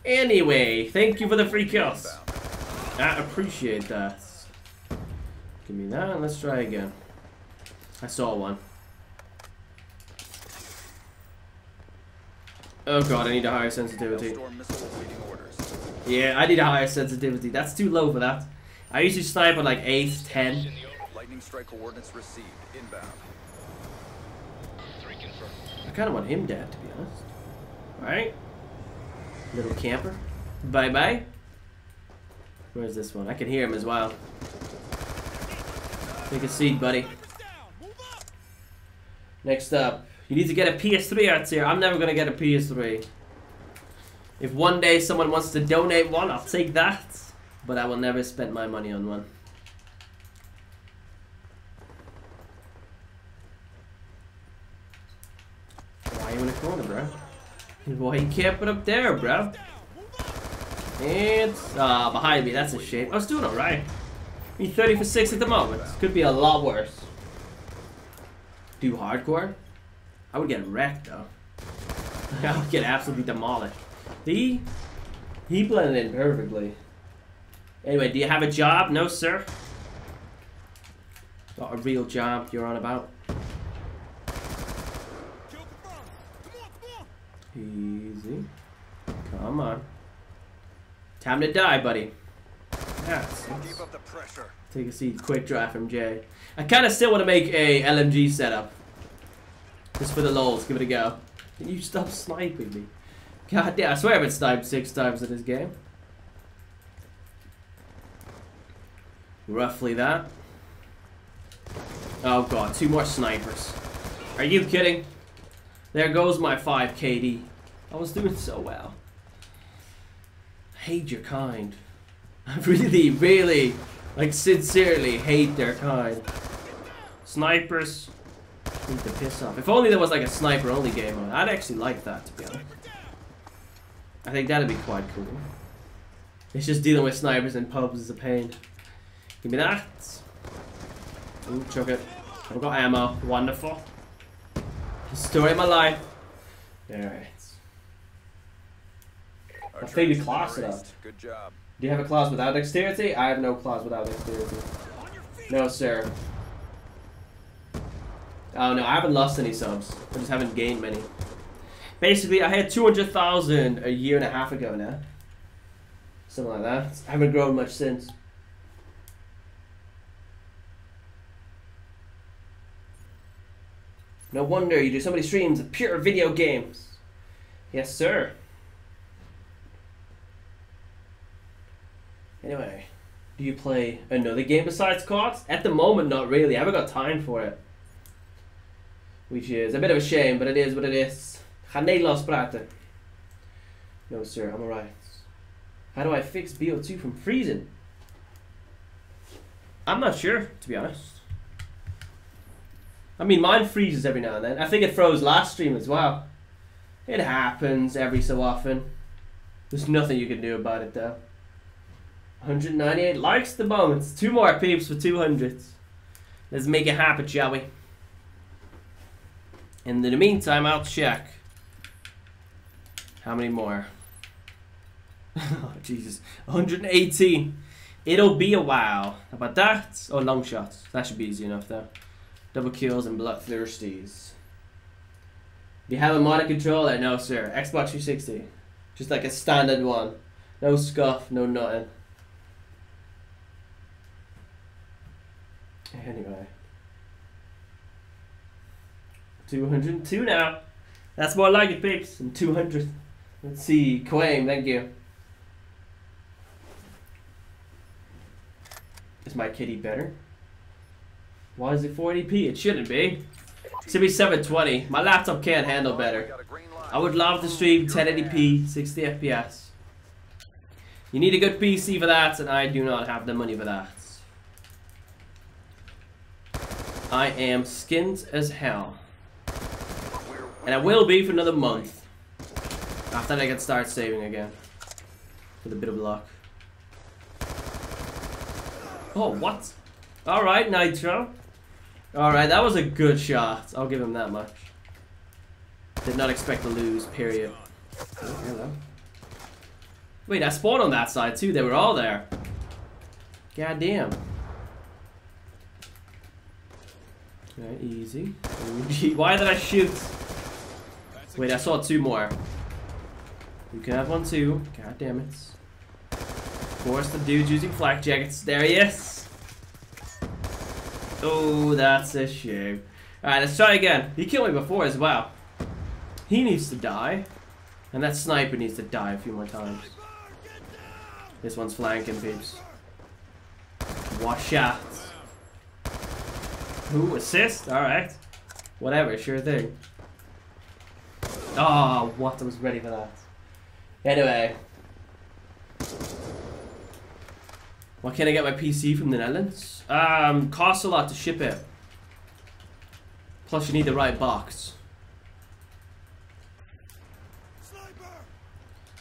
Anyway, thank you for the free kills. I appreciate that. Give me that, and let's try again. I saw one. Oh god, I need a higher sensitivity. Yeah, I need a higher sensitivity. That's too low for that. I usually snipe at like 8, 10. Lightning strike coordinates received. Inbound. I kind of want him dead, to be honest. Alright. Little camper. Bye-bye. Where's this one? I can hear him as well. Take a seat, buddy. Next up, you need to get a PS3 out here. I'm never gonna get a PS3. If one day someone wants to donate one, I'll take that. But I will never spend my money on one. Why are you in a corner, bro? Why you camping up there, bro? It's uh, behind me. That's a shame. I was doing alright. Me 30 for 6 at the moment. Could be a lot worse. Do hardcore? I would get wrecked though. I would get absolutely demolished. He he blended in perfectly. Anyway, do you have a job? No, sir. Not a real job you're on about. Easy. Come on. Time to die, buddy. Yeah, Keep up the pressure. Take a seat. Quick draft from Jay. I kind of still want to make a LMG setup. Just for the lols. Give it a go. Can you stop sniping me? God damn, I swear I've been sniped six times in this game. Roughly that. Oh god, two more snipers. Are you kidding? There goes my 5 KD. I was doing so well. Hate your kind. I really, really, like sincerely hate their kind. Snipers need to piss off. If only there was like a sniper only game mode. I'd actually like that to be honest. I think that'd be quite cool. It's just dealing with snipers in pubs is a pain. Give me that. Ooh, chuck it. I've got ammo. Wonderful. The story of my life. Alright. Our I think we troops classed it up. Good job. Do you have a class without dexterity? I have no class without dexterity. No, sir. Oh no, I haven't lost any subs. I just haven't gained many. Basically, I had 200,000 a year and a half ago now. Something like that. I haven't grown much since. No wonder you do so many streams of pure video games. Yes, sir. Anyway, do you play another game besides COD? At the moment, not really. I haven't got time for it. Which is a bit of a shame, but it is what it is. Ga praten. No, sir, I'm alright. How do I fix BO2 from freezing? I'm not sure, to be honest. I mean, mine freezes every now and then. I think it froze last stream as well. It happens every so often. There's nothing you can do about it, though. 198 likes the moment. Two more peeps for 200. Let's make it happen, shall we? In the meantime, I'll check. How many more? oh, Jesus. 118. It'll be a while. How about that? Oh, long shots. That should be easy enough, though. Double kills and bloodthirsties. Do you have a modded controller? No, sir. Xbox 360. Just like a standard one. No scuff, no nothing. Anyway. 202 now. That's more like it, peeps. And 200. Let's see. Quaim, thank you. Is my kitty better? Why is it 480p? It shouldn't be. It should be 720. My laptop can't handle better. I would love to stream 1080p, 60 FPS. You need a good PC for that, and I do not have the money for that. I am skint as hell. And I will be for another month. After I can start saving again. With a bit of luck. Oh, what? Alright, Nitro. Alright, that was a good shot. I'll give him that much. Did not expect to lose, period. Oh, hello. Wait, I spawned on that side too. They were all there. God damn. Easy. Why did I shoot? Wait, I saw two more. You can have one too. God damn it. Of course, the dude using flak jackets. There he is. Oh, that's a shame. Alright, let's try again. He killed me before as well. He needs to die. And that sniper needs to die a few more times. This one's flanking, peeps. Wash out. Ooh, assist? Alright. Whatever, sure thing. Ah, oh, what? I was ready for that. Anyway. Why can't I get my PC from the Netherlands? Um, costs a lot to ship it. Plus, you need the right box.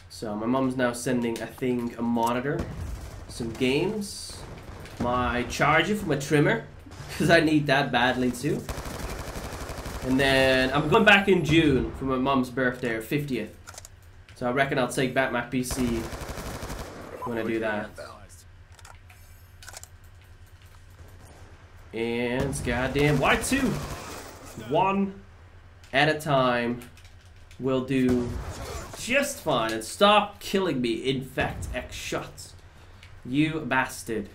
So, my mom's now sending, I think, a monitor, some games, my charger for my trimmer, because I need that badly too. And then I'm going back in June for my mom's birthday, or 50th. So I reckon I'll take back my PC when I do that. And goddamn, why two? One at a time will do just fine. And stop killing me, infect X shots. You bastard.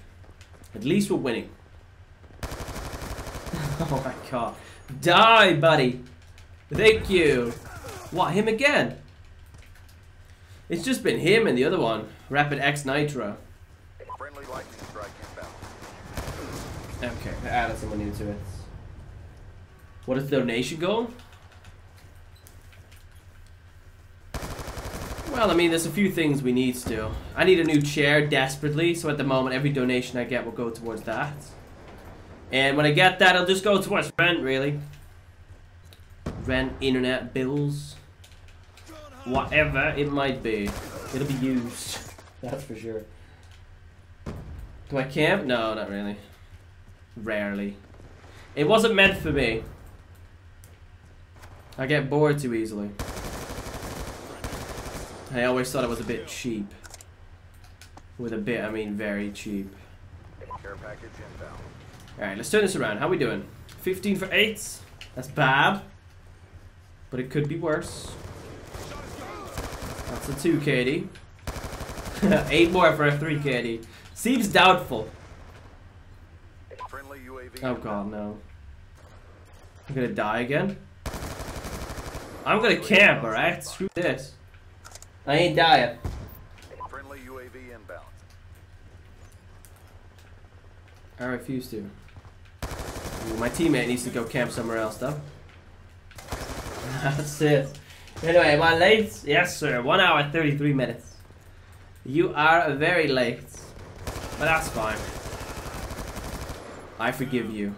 At least we're winning. oh my god. Die, buddy. Thank you. What, him again? It's just been him and the other one. Rapid X Nitro. friendly lightning strike inbound. Okay, I added someone new to it. What is the donation goal? Well, I mean, there's a few things we need still. I need a new chair desperately, so at the moment, every donation I get will go towards that. And when I get that, it'll just go towards rent, really. Rent, internet, bills, whatever it might be. It'll be used. That's for sure. Do I camp? No, not really. Rarely. It wasn't meant for me. I get bored too easily. I always thought it was a bit cheap. With a bit, I mean very cheap. Alright, let's turn this around. How we doing? 15 for 8. That's bad. But it could be worse. That's a 2 KD. 8 more for a 3 KD. Seems doubtful. Friendly Oh god, no. I'm gonna die again? I'm gonna camp, alright? Screw this. I ain't dying. Friendly UAV inbound. I refuse to. Ooh, my teammate needs to go camp somewhere else, though. That's it. Anyway, am I late? Yes, sir. 1 hour 33 minutes. You are very late. But that's fine. I forgive you.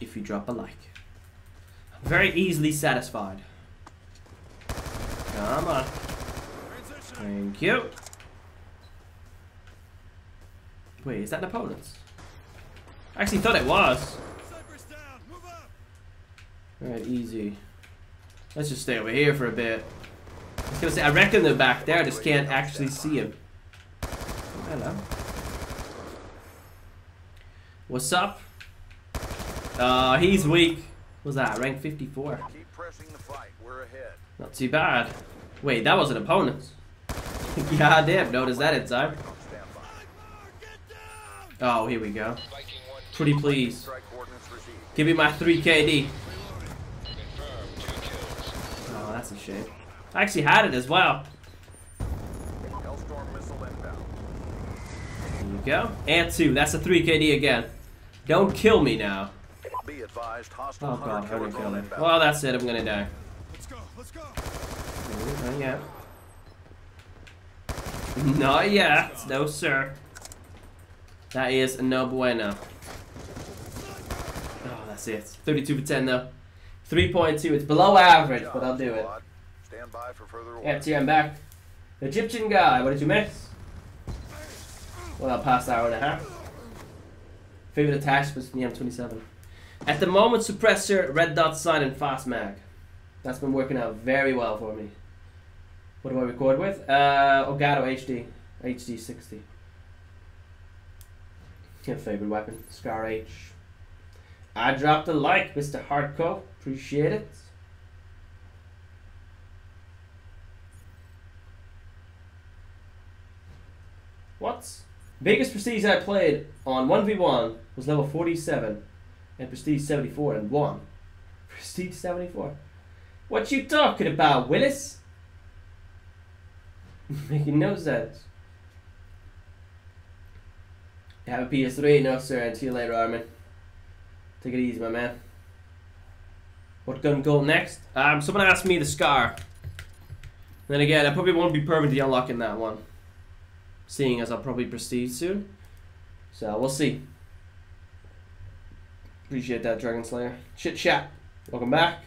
If you drop a like. Very easily satisfied. Come on. Thank you. Wait, is that an opponent's? I actually thought it was. Alright, easy. Let's just stay over here for a bit. I was gonna say, I reckon they're back there, I just can't actually see him. Hello. What's up? Uh, he's weak. What's that? Rank 54. Keep pressing the fight. We're ahead. Not too bad. Wait, that was an opponent. God damn, notice that inside. On. Oh, here we go. Pretty please. Strike coordinates received. Give me my 3 KD. Oh, that's a shame. I actually had it as well. Hellstorm missile inbound. There you go. And 2. That's a 3 KD again. Don't kill me now. Be advised, hostile Oh god, I'm killer gonna kill drone me. Well, that's it. I'm gonna die. Let's go. Let's go. Ooh, Not yet. Not yet. No, sir. That is a no bueno. Oh, that's it. 32 for 10, though. 3.2. It's below average, but I'll do it. Stand by for further Yeah, orders. see, I'm back. Egyptian guy, what did you miss? Well, past hour and a half. Favorite attachments from the M27. At the moment, suppressor, red dot sight, and fast mag. That's been working out very well for me. What do I record with? Uh, Elgato HD. HD 60. Your favorite weapon, Scar H. I dropped a like, Mr. Hardcore. Appreciate it. What? Biggest prestige I played on 1v1 was level 47 and prestige 74 and 1. Prestige 74. What you talking about, Willis? Making no sense. You have a PS3? No, sir. And see you later, Armin. Take it easy, my man. What gun go next? Um, someone asked me the Scar. Then again, I probably won't be permanently unlocking that one seeing as I'll probably prestige soon. So we'll see. Appreciate that, Dragon Slayer. Chit chat. Welcome back.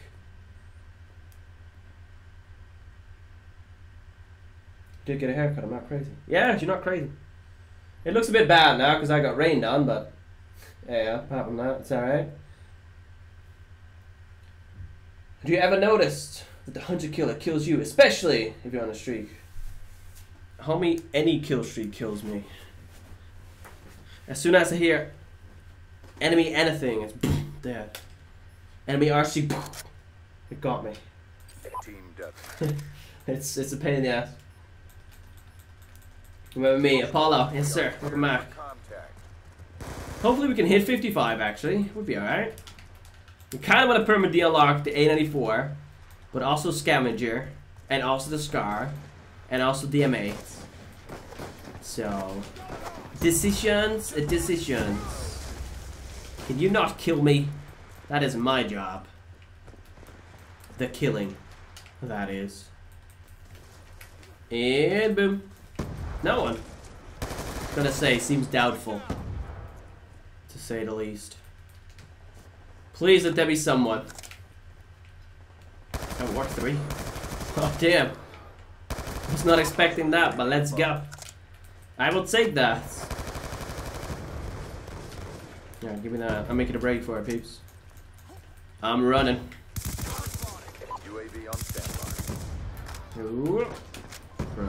Did get a haircut. I'm not crazy. Yeah, you're not crazy. It looks a bit bad now because I got rained on, but yeah, apart from that, it's alright. Have you ever noticed that the hunter killer kills you, especially if you're on a streak? Homie, any kill streak kills me. As soon as I hear enemy anything, it's dead. Enemy RC, it got me. Team death. It's it's a pain in the ass. Remember me, Apollo. Yes, sir. Welcome back. Hopefully we can hit 55, actually. Would be alright. We kind of want to unlock the AN-94, but also Scavenger, and also the Scar, and also M8. So, decisions, uh, decisions. Can you not kill me? That is my job. The killing, that is. And boom. No one. Gonna say, seems doubtful. To say the least. Please let there be someone. Oh, war three. Oh, damn. Was not expecting that, but let's go. I will take that. Yeah, give me that. I'm making a break for it, peeps. I'm running. UAV on standby. Ooh. Bro.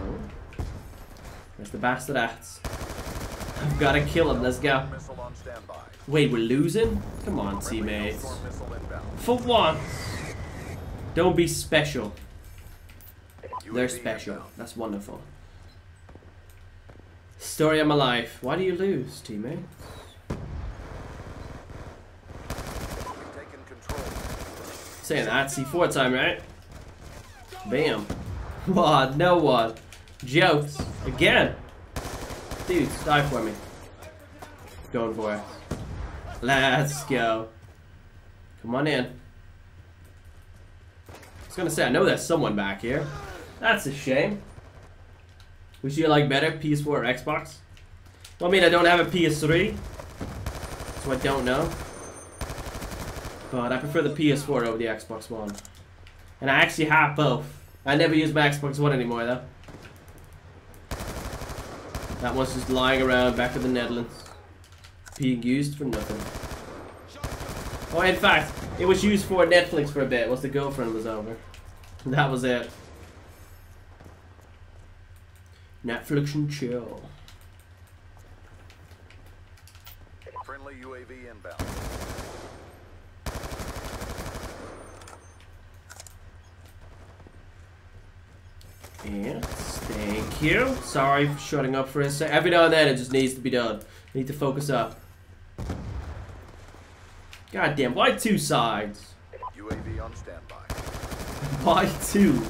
Where's the bastard at? I've gotta kill him, let's go. Missile on standby. Wait, we're losing? Come on, teammates. Hellstorm missile inbound. For once. Don't be special. They're special. inbound. That's wonderful. Story of my life. Why do you lose, teammate? We've taken control. Saying that, C4 time, right? Bam. What? No one. Jokes. Again. Dude, die for me. Going for it. Let's go. Come on in. I was gonna say, I know there's someone back here. That's a shame. Which do you like better, PS4 or Xbox? Well, I mean, I don't have a PS3, so I don't know. But I prefer the PS4 over the Xbox One. And I actually have both. I never use my Xbox One anymore, though. That one's just lying around back in the Netherlands. Being used for nothing. Oh, in fact, it was used for Netflix for a bit once the girlfriend was over. That was it. Netflix and chill. Friendly UAV inbound. And thank you. Sorry for shutting up for a sec. Every now and then it just needs to be done. Need to focus up. God damn, why two sides? UAV on standby. Why two?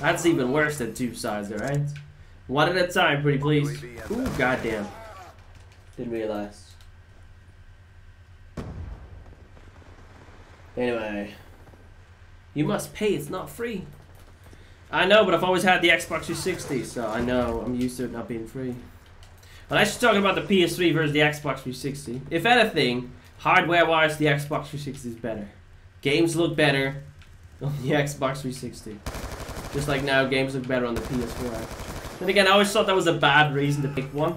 That's even worse than two sides, alright? One at a time, pretty please. Ooh, goddamn. Didn't realize. Anyway. You must pay, it's not free. I know, but I've always had the Xbox 360, so I know I'm used to it not being free. But I should talk about the PS3 versus the Xbox 360. If anything, hardware-wise, the Xbox 360 is better. Games look better on the Xbox 360. Just like now, games look better on the PS4. Then again, I always thought that was a bad reason to pick one.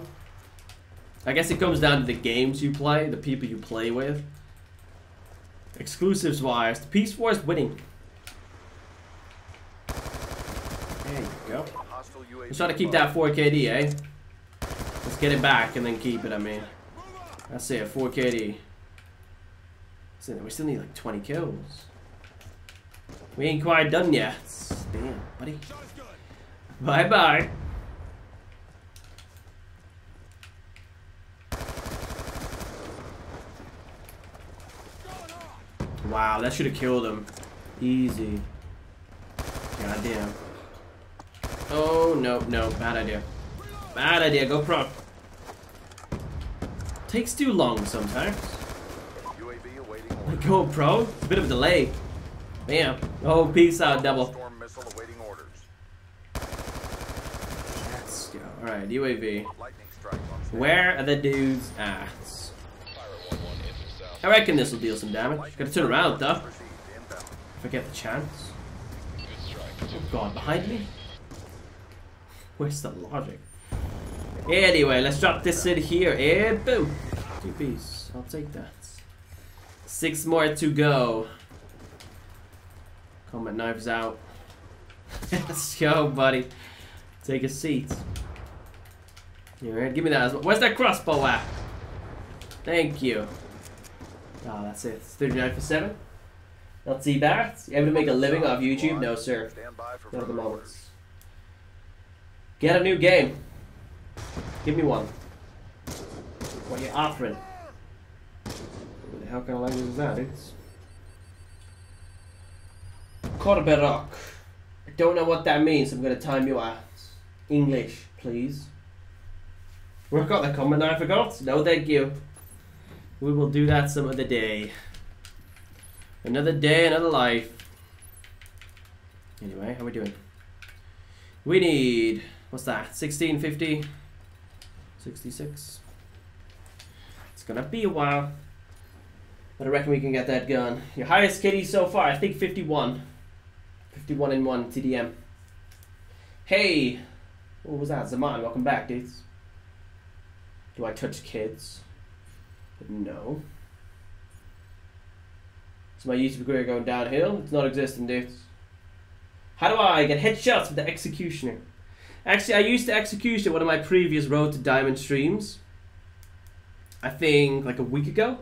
I guess it comes down to the games you play, the people you play with. Exclusives wise, the PS4 is winning. There you go. Let's try to keep that 4KD, eh? Let's get it back and then keep it, I mean. That's it, 4KD. So we still need like 20 kills. We ain't quite done yet. Damn, buddy. Bye bye Wow, that should have killed him. Easy. Goddamn. Oh, no, no. Bad idea. Bad idea. Go pro. Takes too long sometimes. UAV. Go pro. It's a bit of a delay. Bam. Oh, peace out, double. Storm missile awaiting orders. Let's go. Alright, UAV. Lightning strike on standby. Where are the dudes at? I reckon this will deal some damage. Gotta turn around though. If I get the chance. Oh god, behind me? Where's the logic? Anyway, let's drop this in here and boom. Two piece. I'll take that. Six more to go. Combat knives out. let's go, buddy. Take a seat. Alright, give me that as well. Where's that crossbow at? Thank you. Oh, that's it. It's 39 for 7. Not too bad. You able to make a living off YouTube? No, sir. Not at the moment. Get a new game. Give me one. What are you offering? What the hell kind of language is that? It's Korberok. I don't know what that means. I'm gonna time you out. English, please. Work out the comment I forgot. No, thank you. We will do that some other day. Another day, another life. Anyway, how we doing? We need what's that? 1650 66 It's gonna be a while But I reckon we can get that gun Your highest kitty so far, I think 51 51 in 1 TDM Hey What was that? Zaman, welcome back dudes Do I touch kids? No Is my YouTube career going downhill? It's not existing dudes how do I get headshots with the Executioner? Actually, I used the Executioner one of my previous Road to Diamond streams. I think like a week ago.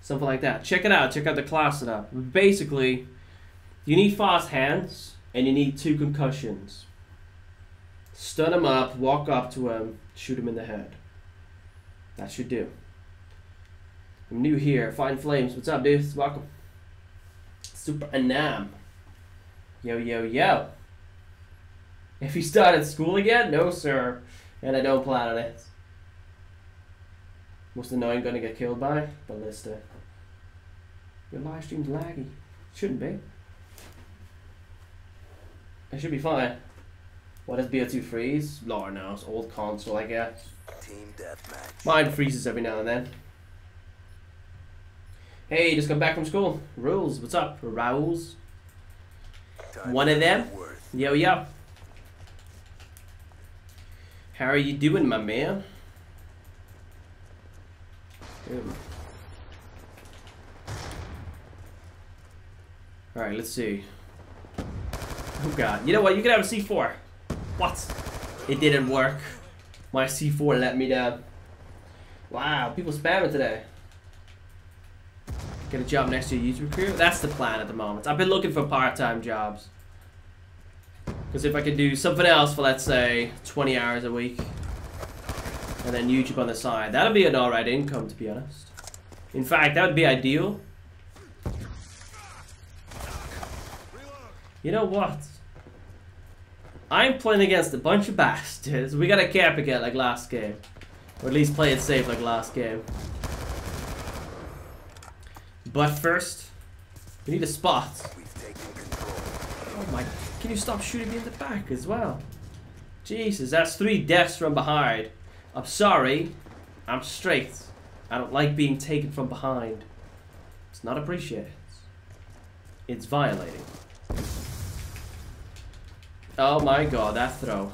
Something like that. Check it out. Check out the class setup. Basically, you need fast hands and you need two concussions. Stun him up, walk up to him, shoot him in the head. That should do. I'm new here. Fine Flames. What's up, dudes? Welcome. Super Anam. Yo, yo, yo. If you started school again? No, sir. And I don't plan on it. Most annoying gonna get killed by? Ballista. Your live stream's laggy. Shouldn't be. It should be fine. What is BO2 freeze? Lord knows. Old console, I guess. Team deathmatch. Mine freezes every now and then. Hey, just got back from school. Rules, what's up? Raoul's? Time One of them? Yo, yo. How are you doing, my man? Alright, let's see. Oh god. You know what? You can have a C4. What? It didn't work. My C4 let me down. Wow, people spamming today. Get a job next to your YouTube career? That's the plan at the moment. I've been looking for part-time jobs. Because if I could do something else for, let's say, 20 hours a week, and then YouTube on the side, that'd be an alright income, to be honest. In fact, that would be ideal. You know what? I'm playing against a bunch of bastards. We got a cap again like last game. Or at least play it safe like last game. But first, we need a spot. We've taken control. Oh my, can you stop shooting me in the back as well? Jesus, that's three deaths from behind. I'm sorry, I'm straight. I don't like being taken from behind. It's not appreciated. It's violating. Oh my god, that throw.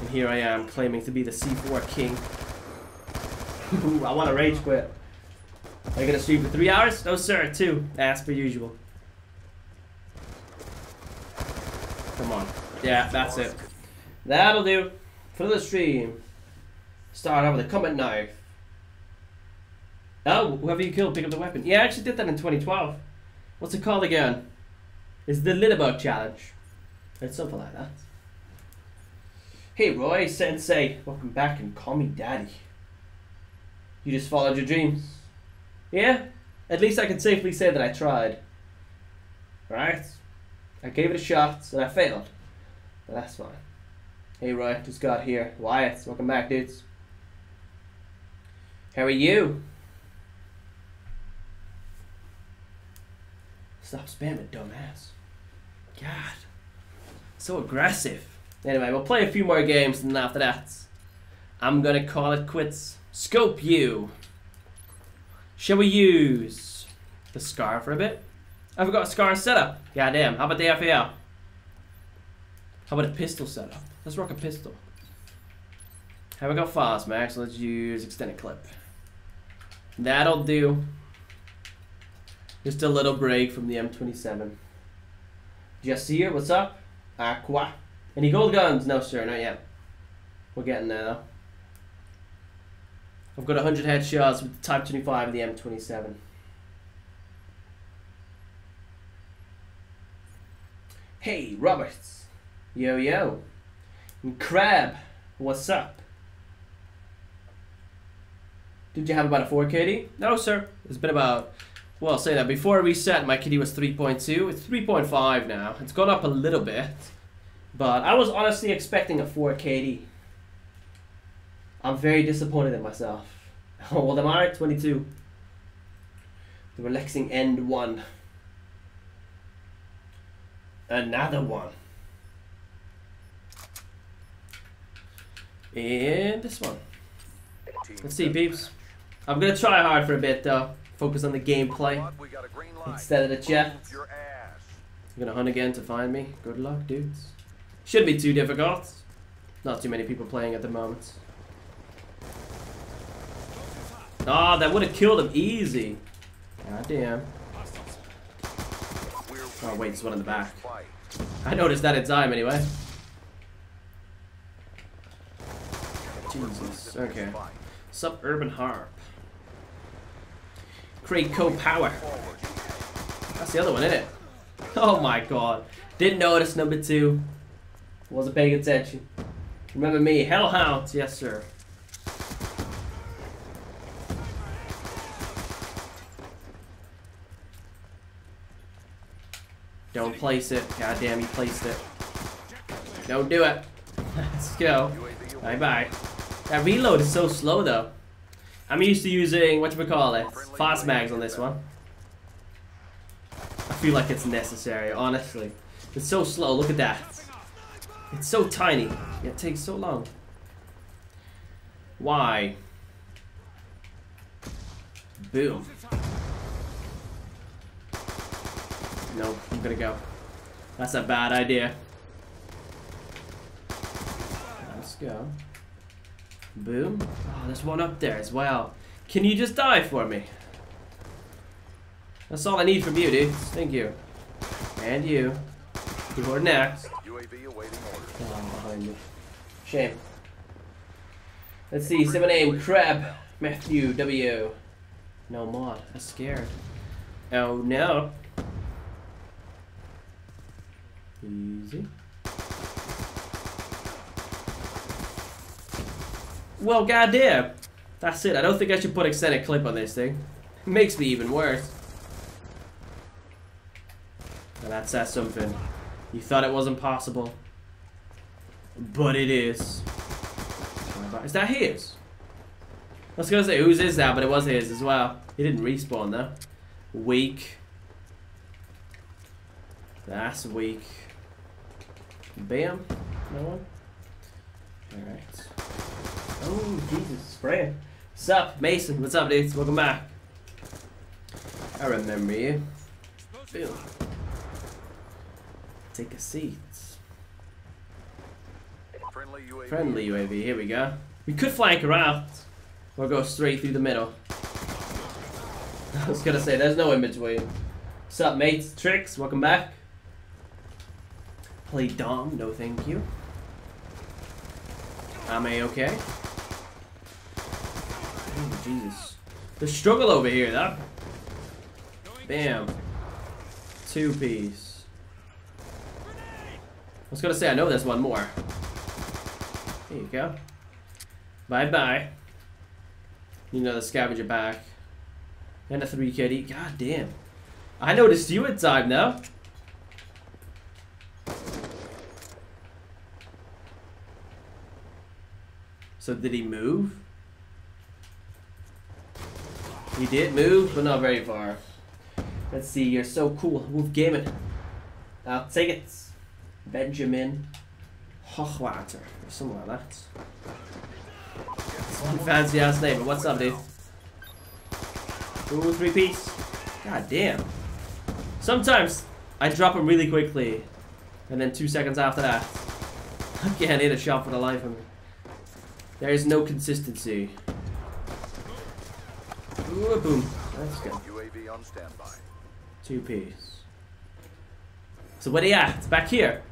And here I am, claiming to be the C4 king. Ooh, I want to rage quit. Are you gonna stream for three hours? No sir, two, as per usual. Come on. Yeah, that's it. That'll do. For the stream. Start out with a combat knife. Oh, whoever you killed, pick up the weapon. Yeah, I actually did that in 2012. What's it called again? It's the Littlebug Challenge. It's something like that. Hey Roy, Sensei, welcome back and call me Daddy. You just followed your dreams. Yeah, at least I can safely say that I tried. Right? I gave it a shot and I failed. But that's fine. Hey Roy, just got here. Wyatt, welcome back, dudes. How are you? Stop spamming, dumbass. God. So aggressive. Anyway, we'll play a few more games and after that, I'm gonna call it quits. Scope you. Shall we use the scar for a bit? I've got a scar setup. Goddamn. How about the FAL? How about a pistol setup? Let's rock a pistol. Have we got fast mags? Let's use extended clip. That'll do. Just a little break from the M27. Jasir, what's up? Aqua. Any gold guns? No, sir, not yet. We're getting there, though. I've got 100 headshots with the Type 25 and the M27. Hey, Roberts. Yo, yo. And Crab, what's up? Did you have about a 4 KD? No, sir. It's been about, well, I'll say that. Before I reset, my KD was 3.2. It's 3.5 now. It's gone up a little bit. But I was honestly expecting a 4 KD. I'm very disappointed in myself. Old am I? 22. The relaxing end one. Another one. And this one. Let's see, peeps. I'm gonna try hard for a bit though. Focus on the gameplay. Squad, we got a green light. Instead of the chat. You're gonna hunt again to find me. Good luck, dudes. Shouldn't be too difficult. Not too many people playing at the moment. Ah, that would have killed him easy. God damn. Oh, wait, there's one in the back. I noticed that in time anyway. Jesus. Okay. Fight. Sup, Urban Harp. Create co-power. That's the other one, isn't it? Oh my god. Didn't notice number two. Wasn't paying attention. Remember me, Hellhounds, yes sir. Don't place it. God damn, you placed it. Don't do it. Let's go. Bye bye. That reload is so slow though. I'm used to using what you call it, fast mags on this one. I feel like it's necessary, honestly. It's so slow. Look at that. It's so tiny. It takes so long. Why? Boom. No, I'm gonna go. That's a bad idea. Let's go. Boom. Oh, there's one up there as well. Can you just die for me? That's all I need from you, dude. Thank you. And you. You are next. UAV awaiting orders. Oh, behind me. Shame. Let's see, seven name Crab Matthew W. No mod. I'm scared. Oh no. Easy. Well, goddamn. That's it. I don't think I should put extended clip on this thing. It makes me even worse. And that says something. You thought it wasn't possible. But it is. Is that his? I was gonna say, whose is that? But it was his as well. He didn't respawn though. Weak. That's weak. Bam. No one? Alright. Oh, Jesus. Spraying. What's up, Mason? What's up, dudes? Welcome back. I remember you. Boom. Take a seat. Friendly UAV. Friendly UAV. Here we go. We could flank around. Or go straight through the middle. I was gonna say, there's no in between. What's up, mates? Tricks, welcome back. Play Dom, no thank you. Am I okay? Oh, Jesus. The struggle over here, though. Bam. Two piece. I was gonna say, I know there's one more. There you go. Bye bye. You know the scavenger back. And a 3 kitty. God damn. I noticed you at time now. So did he move? He did move, but not very far. Let's see, you're so cool. Move gaming. I'll take it. Benjamin Hochwater. Or something like that. Some fancy ass name, but what's up, dude? Ooh, three piece. God damn. Sometimes I drop him really quickly, and then two seconds after that, I can't hit a shot for the life of me. There is no consistency. Ooh, boom. Let's go. UAV on standby. Two piece. So where they at? It's back here.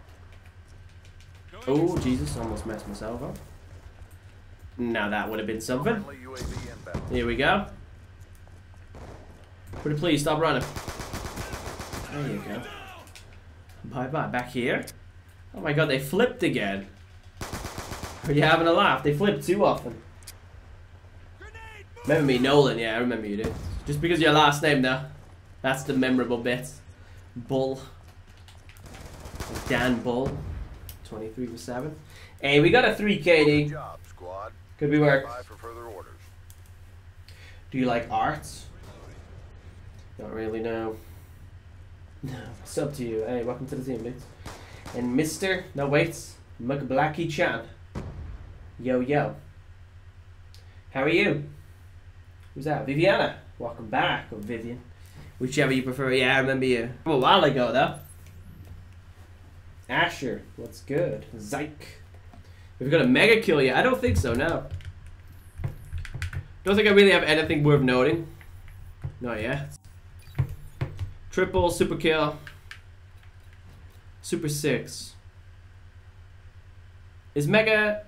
Oh, Jesus, almost messed myself up. Now that would have been something. Friendly UAV inbound. Here we go. Pretty please, stop running. There you go. Bye bye. Back here. Oh my god, they flipped again. Are you having a laugh? They flip too often. Remember me, Nolan? Yeah, I remember you, dude. Just because your last name now. That's the memorable bit. Bull. Dan Bull. 23 to 7. Hey, we got a 3 Good KD. job, squad. Could be work. Bye for further orders. Do you like arts? Not really, no. No, it's up to you. Hey, welcome to the team, mates. And Mr. No, wait. McBlacky Chan. Yo, yo. How are you? Who's that? Viviana. Welcome back, or Vivian. Whichever you prefer. Yeah, I remember you. From a while ago, though. Asher. What's good? Zyke. We've got a mega kill yet? I don't think so, no. Don't think I really have anything worth noting. Not yet. Triple, super kill. Super six. Is Mega...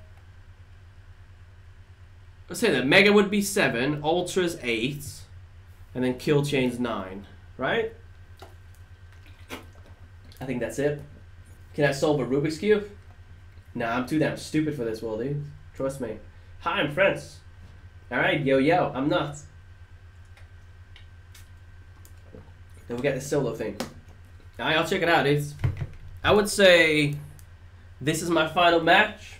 Let's say that. Mega would be seven, Ultra's eight, and then Kill Chain's nine, right? I think that's it. Can I solve a Rubik's Cube? Nah, I'm too damn stupid for this, Wildy. Trust me. Hi, I'm friends. Alright, yo yo, I'm nuts. Then we get the solo thing. Alright, I'll check it out, dudes. I would say this is my final match.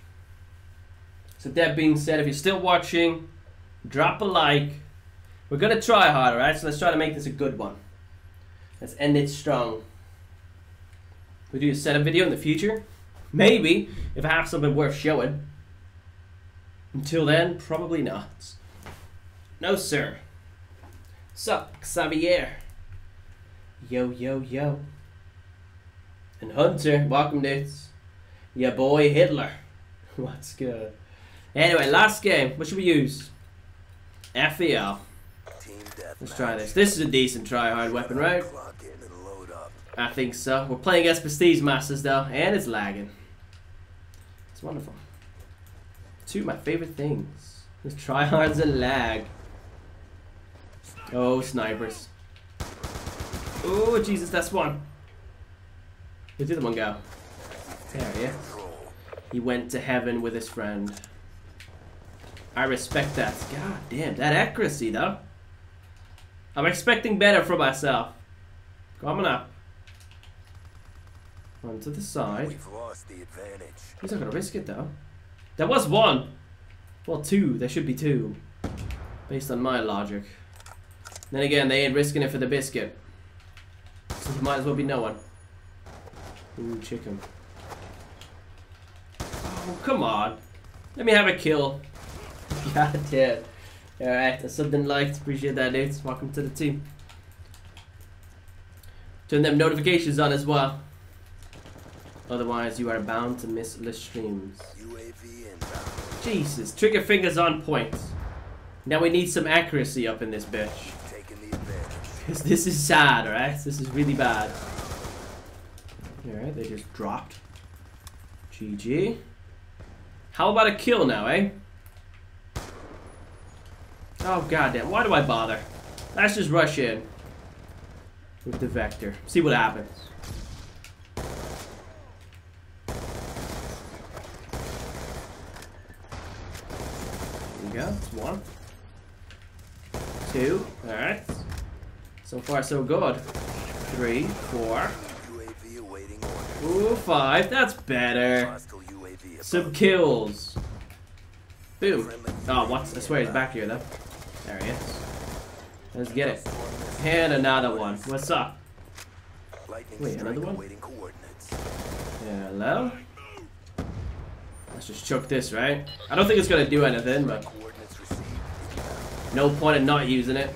So that being said, if you're still watching, drop a like. We're gonna try hard, alright? So let's try to make this a good one. Let's end it strong. We do a setup video in the future. Maybe, if I have something worth showing. Until then, probably not. No, sir. Sup, Xavier? Yo, yo, yo. And Hunter, welcome, dudes. Your boy Hitler. What's good? Anyway, last game. What should we use? FAL. Let's try this. This is a decent try-hard weapon, right? Clock in and load up. I think so. We're playing against Prestige Masters, though, and it's lagging. It's wonderful. Two of my favorite things. Is tryhards and lag. Oh, snipers. Oh, Jesus, that's one. Where did the one go? There he is. He went to heaven with his friend. I respect that. God damn, that accuracy though. I'm expecting better from myself. Coming up. One to the side. We've lost the advantage. He's not gonna risk it though. There was one. Well, two. There should be two. Based on my logic. Then again, they ain't risking it for the biscuit. So he might as well be no one. Ooh, chicken. Oh, come on. Let me have a kill. God damn. Alright, that's something liked. Appreciate that, dudes. Welcome to the team. Turn them notifications on as well. Otherwise, you are bound to miss the streams. UAV. Jesus, trigger fingers on point. Now we need some accuracy up in this bitch. Taking the advantage. 'Cause this is sad, alright? This is really bad. Alright, they just dropped. GG. How about a kill now, eh? Oh goddamn, why do I bother? Let's just rush in. With the vector. See what happens. There we go, it's one. Two, alright. So far so good. Three, four, ooh, five, that's better. Some kills. Boom. Oh, what? I swear he's back here, though. There he is. Let's get it. And another one. What's up? Wait, another one? Hello? Let's just chuck this, right? I don't think it's gonna do anything, but no point in not using it.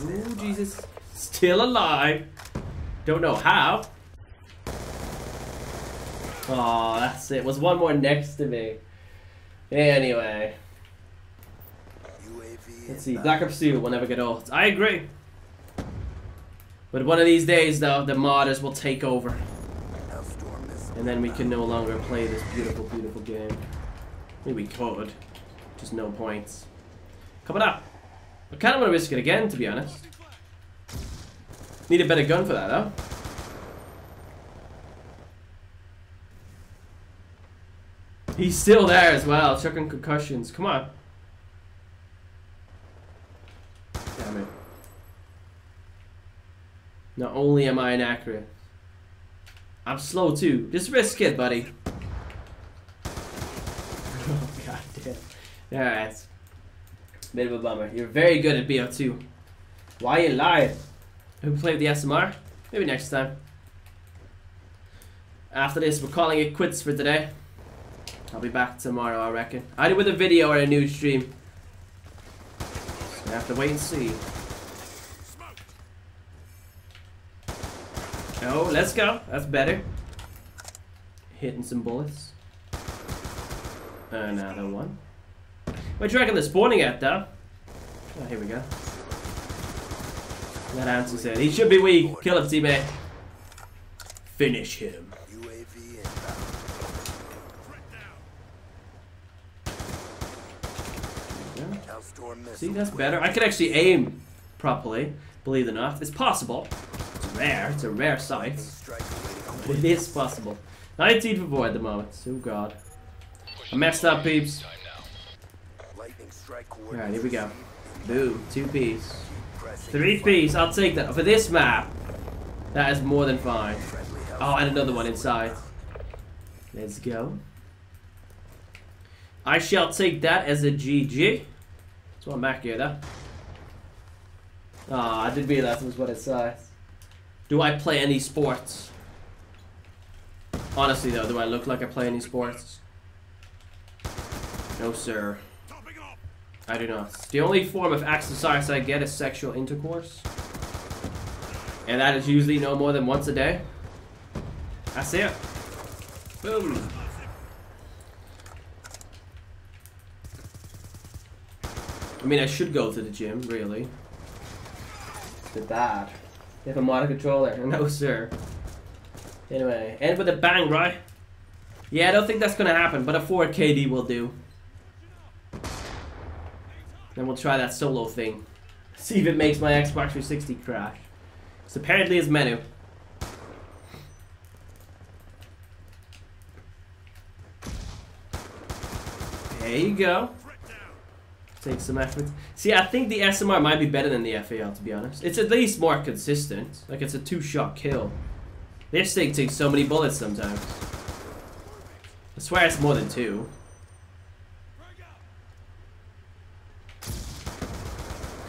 Ooh. Jesus. Still alive. Don't know how. Oh, that's it. Was one more next to me. Anyway. Let's see. Black Ops 2 will never get old. I agree. But one of these days, though, the modders will take over. And then we can no longer play this beautiful, beautiful game. I mean, we could. Just no points. Coming up. I kind of want to risk it again, to be honest. Need a better gun for that, though. He's still there as well, chucking concussions. Come on. Damn it. Not only am I inaccurate, I'm slow too. Just risk it, buddy. Oh god damn. Alright. Bit of a bummer. You're very good at BO2. Why you lying? Who played the SMR? Maybe next time. After this, we're calling it quits for today. I'll be back tomorrow, I reckon. Either with a video or a new stream. Have to wait and see. Oh, let's go. That's better. Hitting some bullets. Another one. What do you reckon they're spawning at, though? Oh, here we go. That answer said he should be weak. Kill him, teammate. Finish him. UAV inbound. Yeah. Hellstorm missile. See, that's better. I could actually aim properly, believe it or not. It's possible. It's rare. It's a rare sight. But it is possible. 19 for 4 at the moment. Oh god. I messed up, peeps. Alright, here we go. Boom. Two piece. Three piece. I'll take that. For this map, that is more than fine. Oh, and another one inside. Let's go. I shall take that as a GG. Back here, though. Oh, I didn't realize it was what it says. Do I play any sports? Honestly, though, do I look like I play any sports? No, sir. I do not. The only form of exercise I get is sexual intercourse. And that is usually no more than once a day. That's it. Boom. I mean, I should go to the gym, really. The that. They have a modern controller. No, sir. Anyway, end with a bang, right? Yeah, I don't think that's gonna happen, but a 4 KD will do. Then we'll try that solo thing. See if it makes my Xbox 360 crash. It's apparently his menu. There you go. Take some effort. See, I think the SMR might be better than the FAL, to be honest. It's at least more consistent. Like, it's a two-shot kill. This thing takes so many bullets sometimes. I swear it's more than two.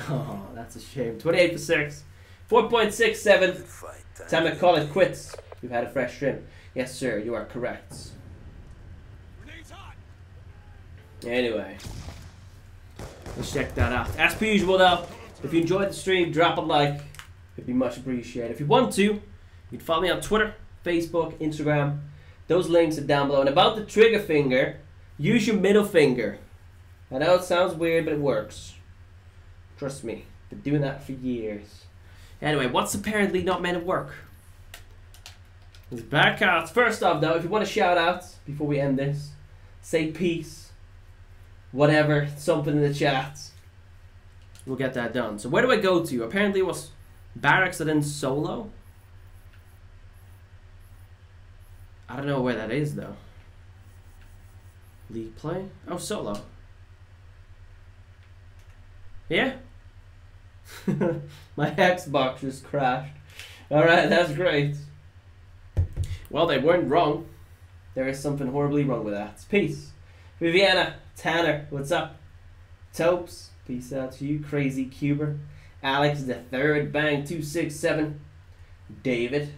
Oh, that's a shame. 28 for 6. 4.67. Time to call it quits. We've had a fresh trim. Yes, sir, you are correct. Anyway, let's check that out. As per usual, though, if you enjoyed the stream, drop a like. It'd be much appreciated. If you want to, you can follow me on Twitter, Facebook, Instagram. Those links are down below. And about the trigger finger, use your middle finger. I know it sounds weird, but it works. Trust me, been doing that for years. Anyway, what's apparently not meant to work? There's bad cards. First off, though, if you want to shout out before we end this, say peace, whatever, something in the chat. We'll get that done. So where do I go to? Apparently it was barracks and then solo. I don't know where that is though. League play? Oh, solo. Yeah. My Xbox just crashed. Alright, that's great. Well, they weren't wrong. There is something horribly wrong with that. Peace. Viviana, Tanner, what's up? Topes, peace out to you. Crazy Cuber. Alex the third, bang 267. David.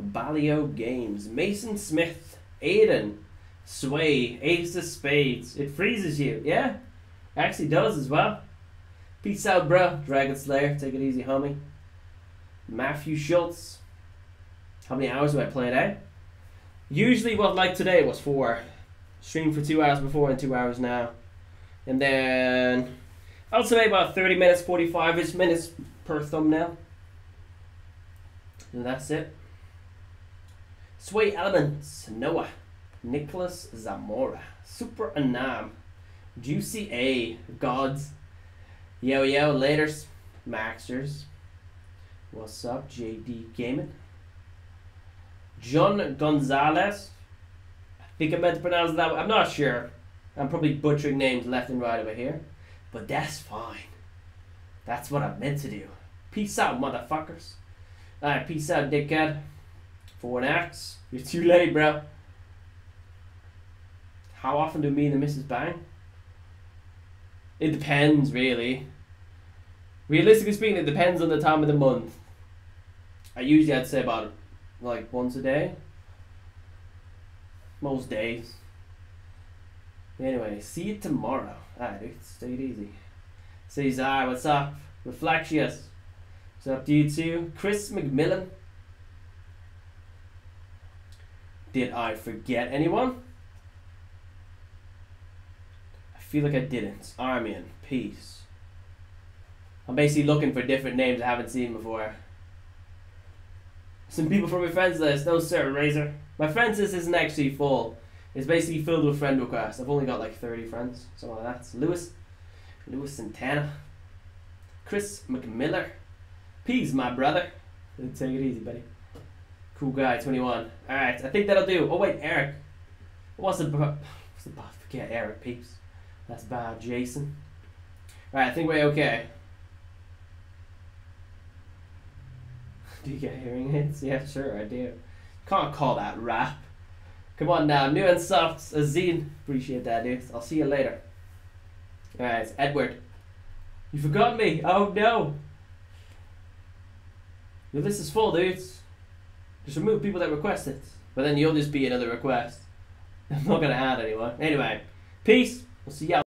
Balio Games. Mason Smith. Aiden. Sway. Ace of Spades. It freezes you. Yeah. Actually does as well. Peace out, bro. Dragon Slayer. Take it easy, homie. Matthew Schultz. How many hours do I play a day? Usually, what like today was four. Stream for two hours before and two hours now. And then I'll say about 30 minutes, 45 ish minutes per thumbnail. And that's it. Sway Elements, Noah, Nicholas Zamora, Super Anam, Juicy A, Gods, Yo Yo, Laters, Maxers, What's up, JD Gaming, John Gonzalez, think I meant to pronounce that, I'm not sure. I'm probably butchering names left and right over here, but that's fine. That's what I'm meant to do. Peace out, motherfuckers. Alright, peace out, dickhead. For an axe. You're too late, bro. How often do me and the missus bang? It depends, really. Realistically speaking, it depends on the time of the month. I usually I'd say about like once a day. Most days. Anyway, see you tomorrow. Alright, stay it easy. Cesar, what's up? Reflectius. What's up to you too? Chris McMillan. Did I forget anyone? I feel like I didn't. Armian, peace. I'm basically looking for different names I haven't seen before. Some people from my friends list. No, sir, Razor. My friends list isn't actually full. It's basically filled with friend requests. I've only got like 30 friends, something like that. Lewis, Lewis Santana, Chris McMiller. Peace, my brother. Take it easy, buddy. Cool guy, 21. Alright, I think that'll do. Oh, wait, Eric. What's the. What's the. Forget Eric, peeps. That's bad. Jason. Alright, I think we're okay. Do you get hearing aids? Yeah, sure, I do. Can't call that rap. Come on now, new and soft, Azine. Appreciate that, dude. I'll see you later. Alright, Edward. You forgot me. Oh no. Your list is full, dudes. Just remove people that request it. But then you'll just be another request. I'm not gonna add anyone. Anyway, peace. We'll see you.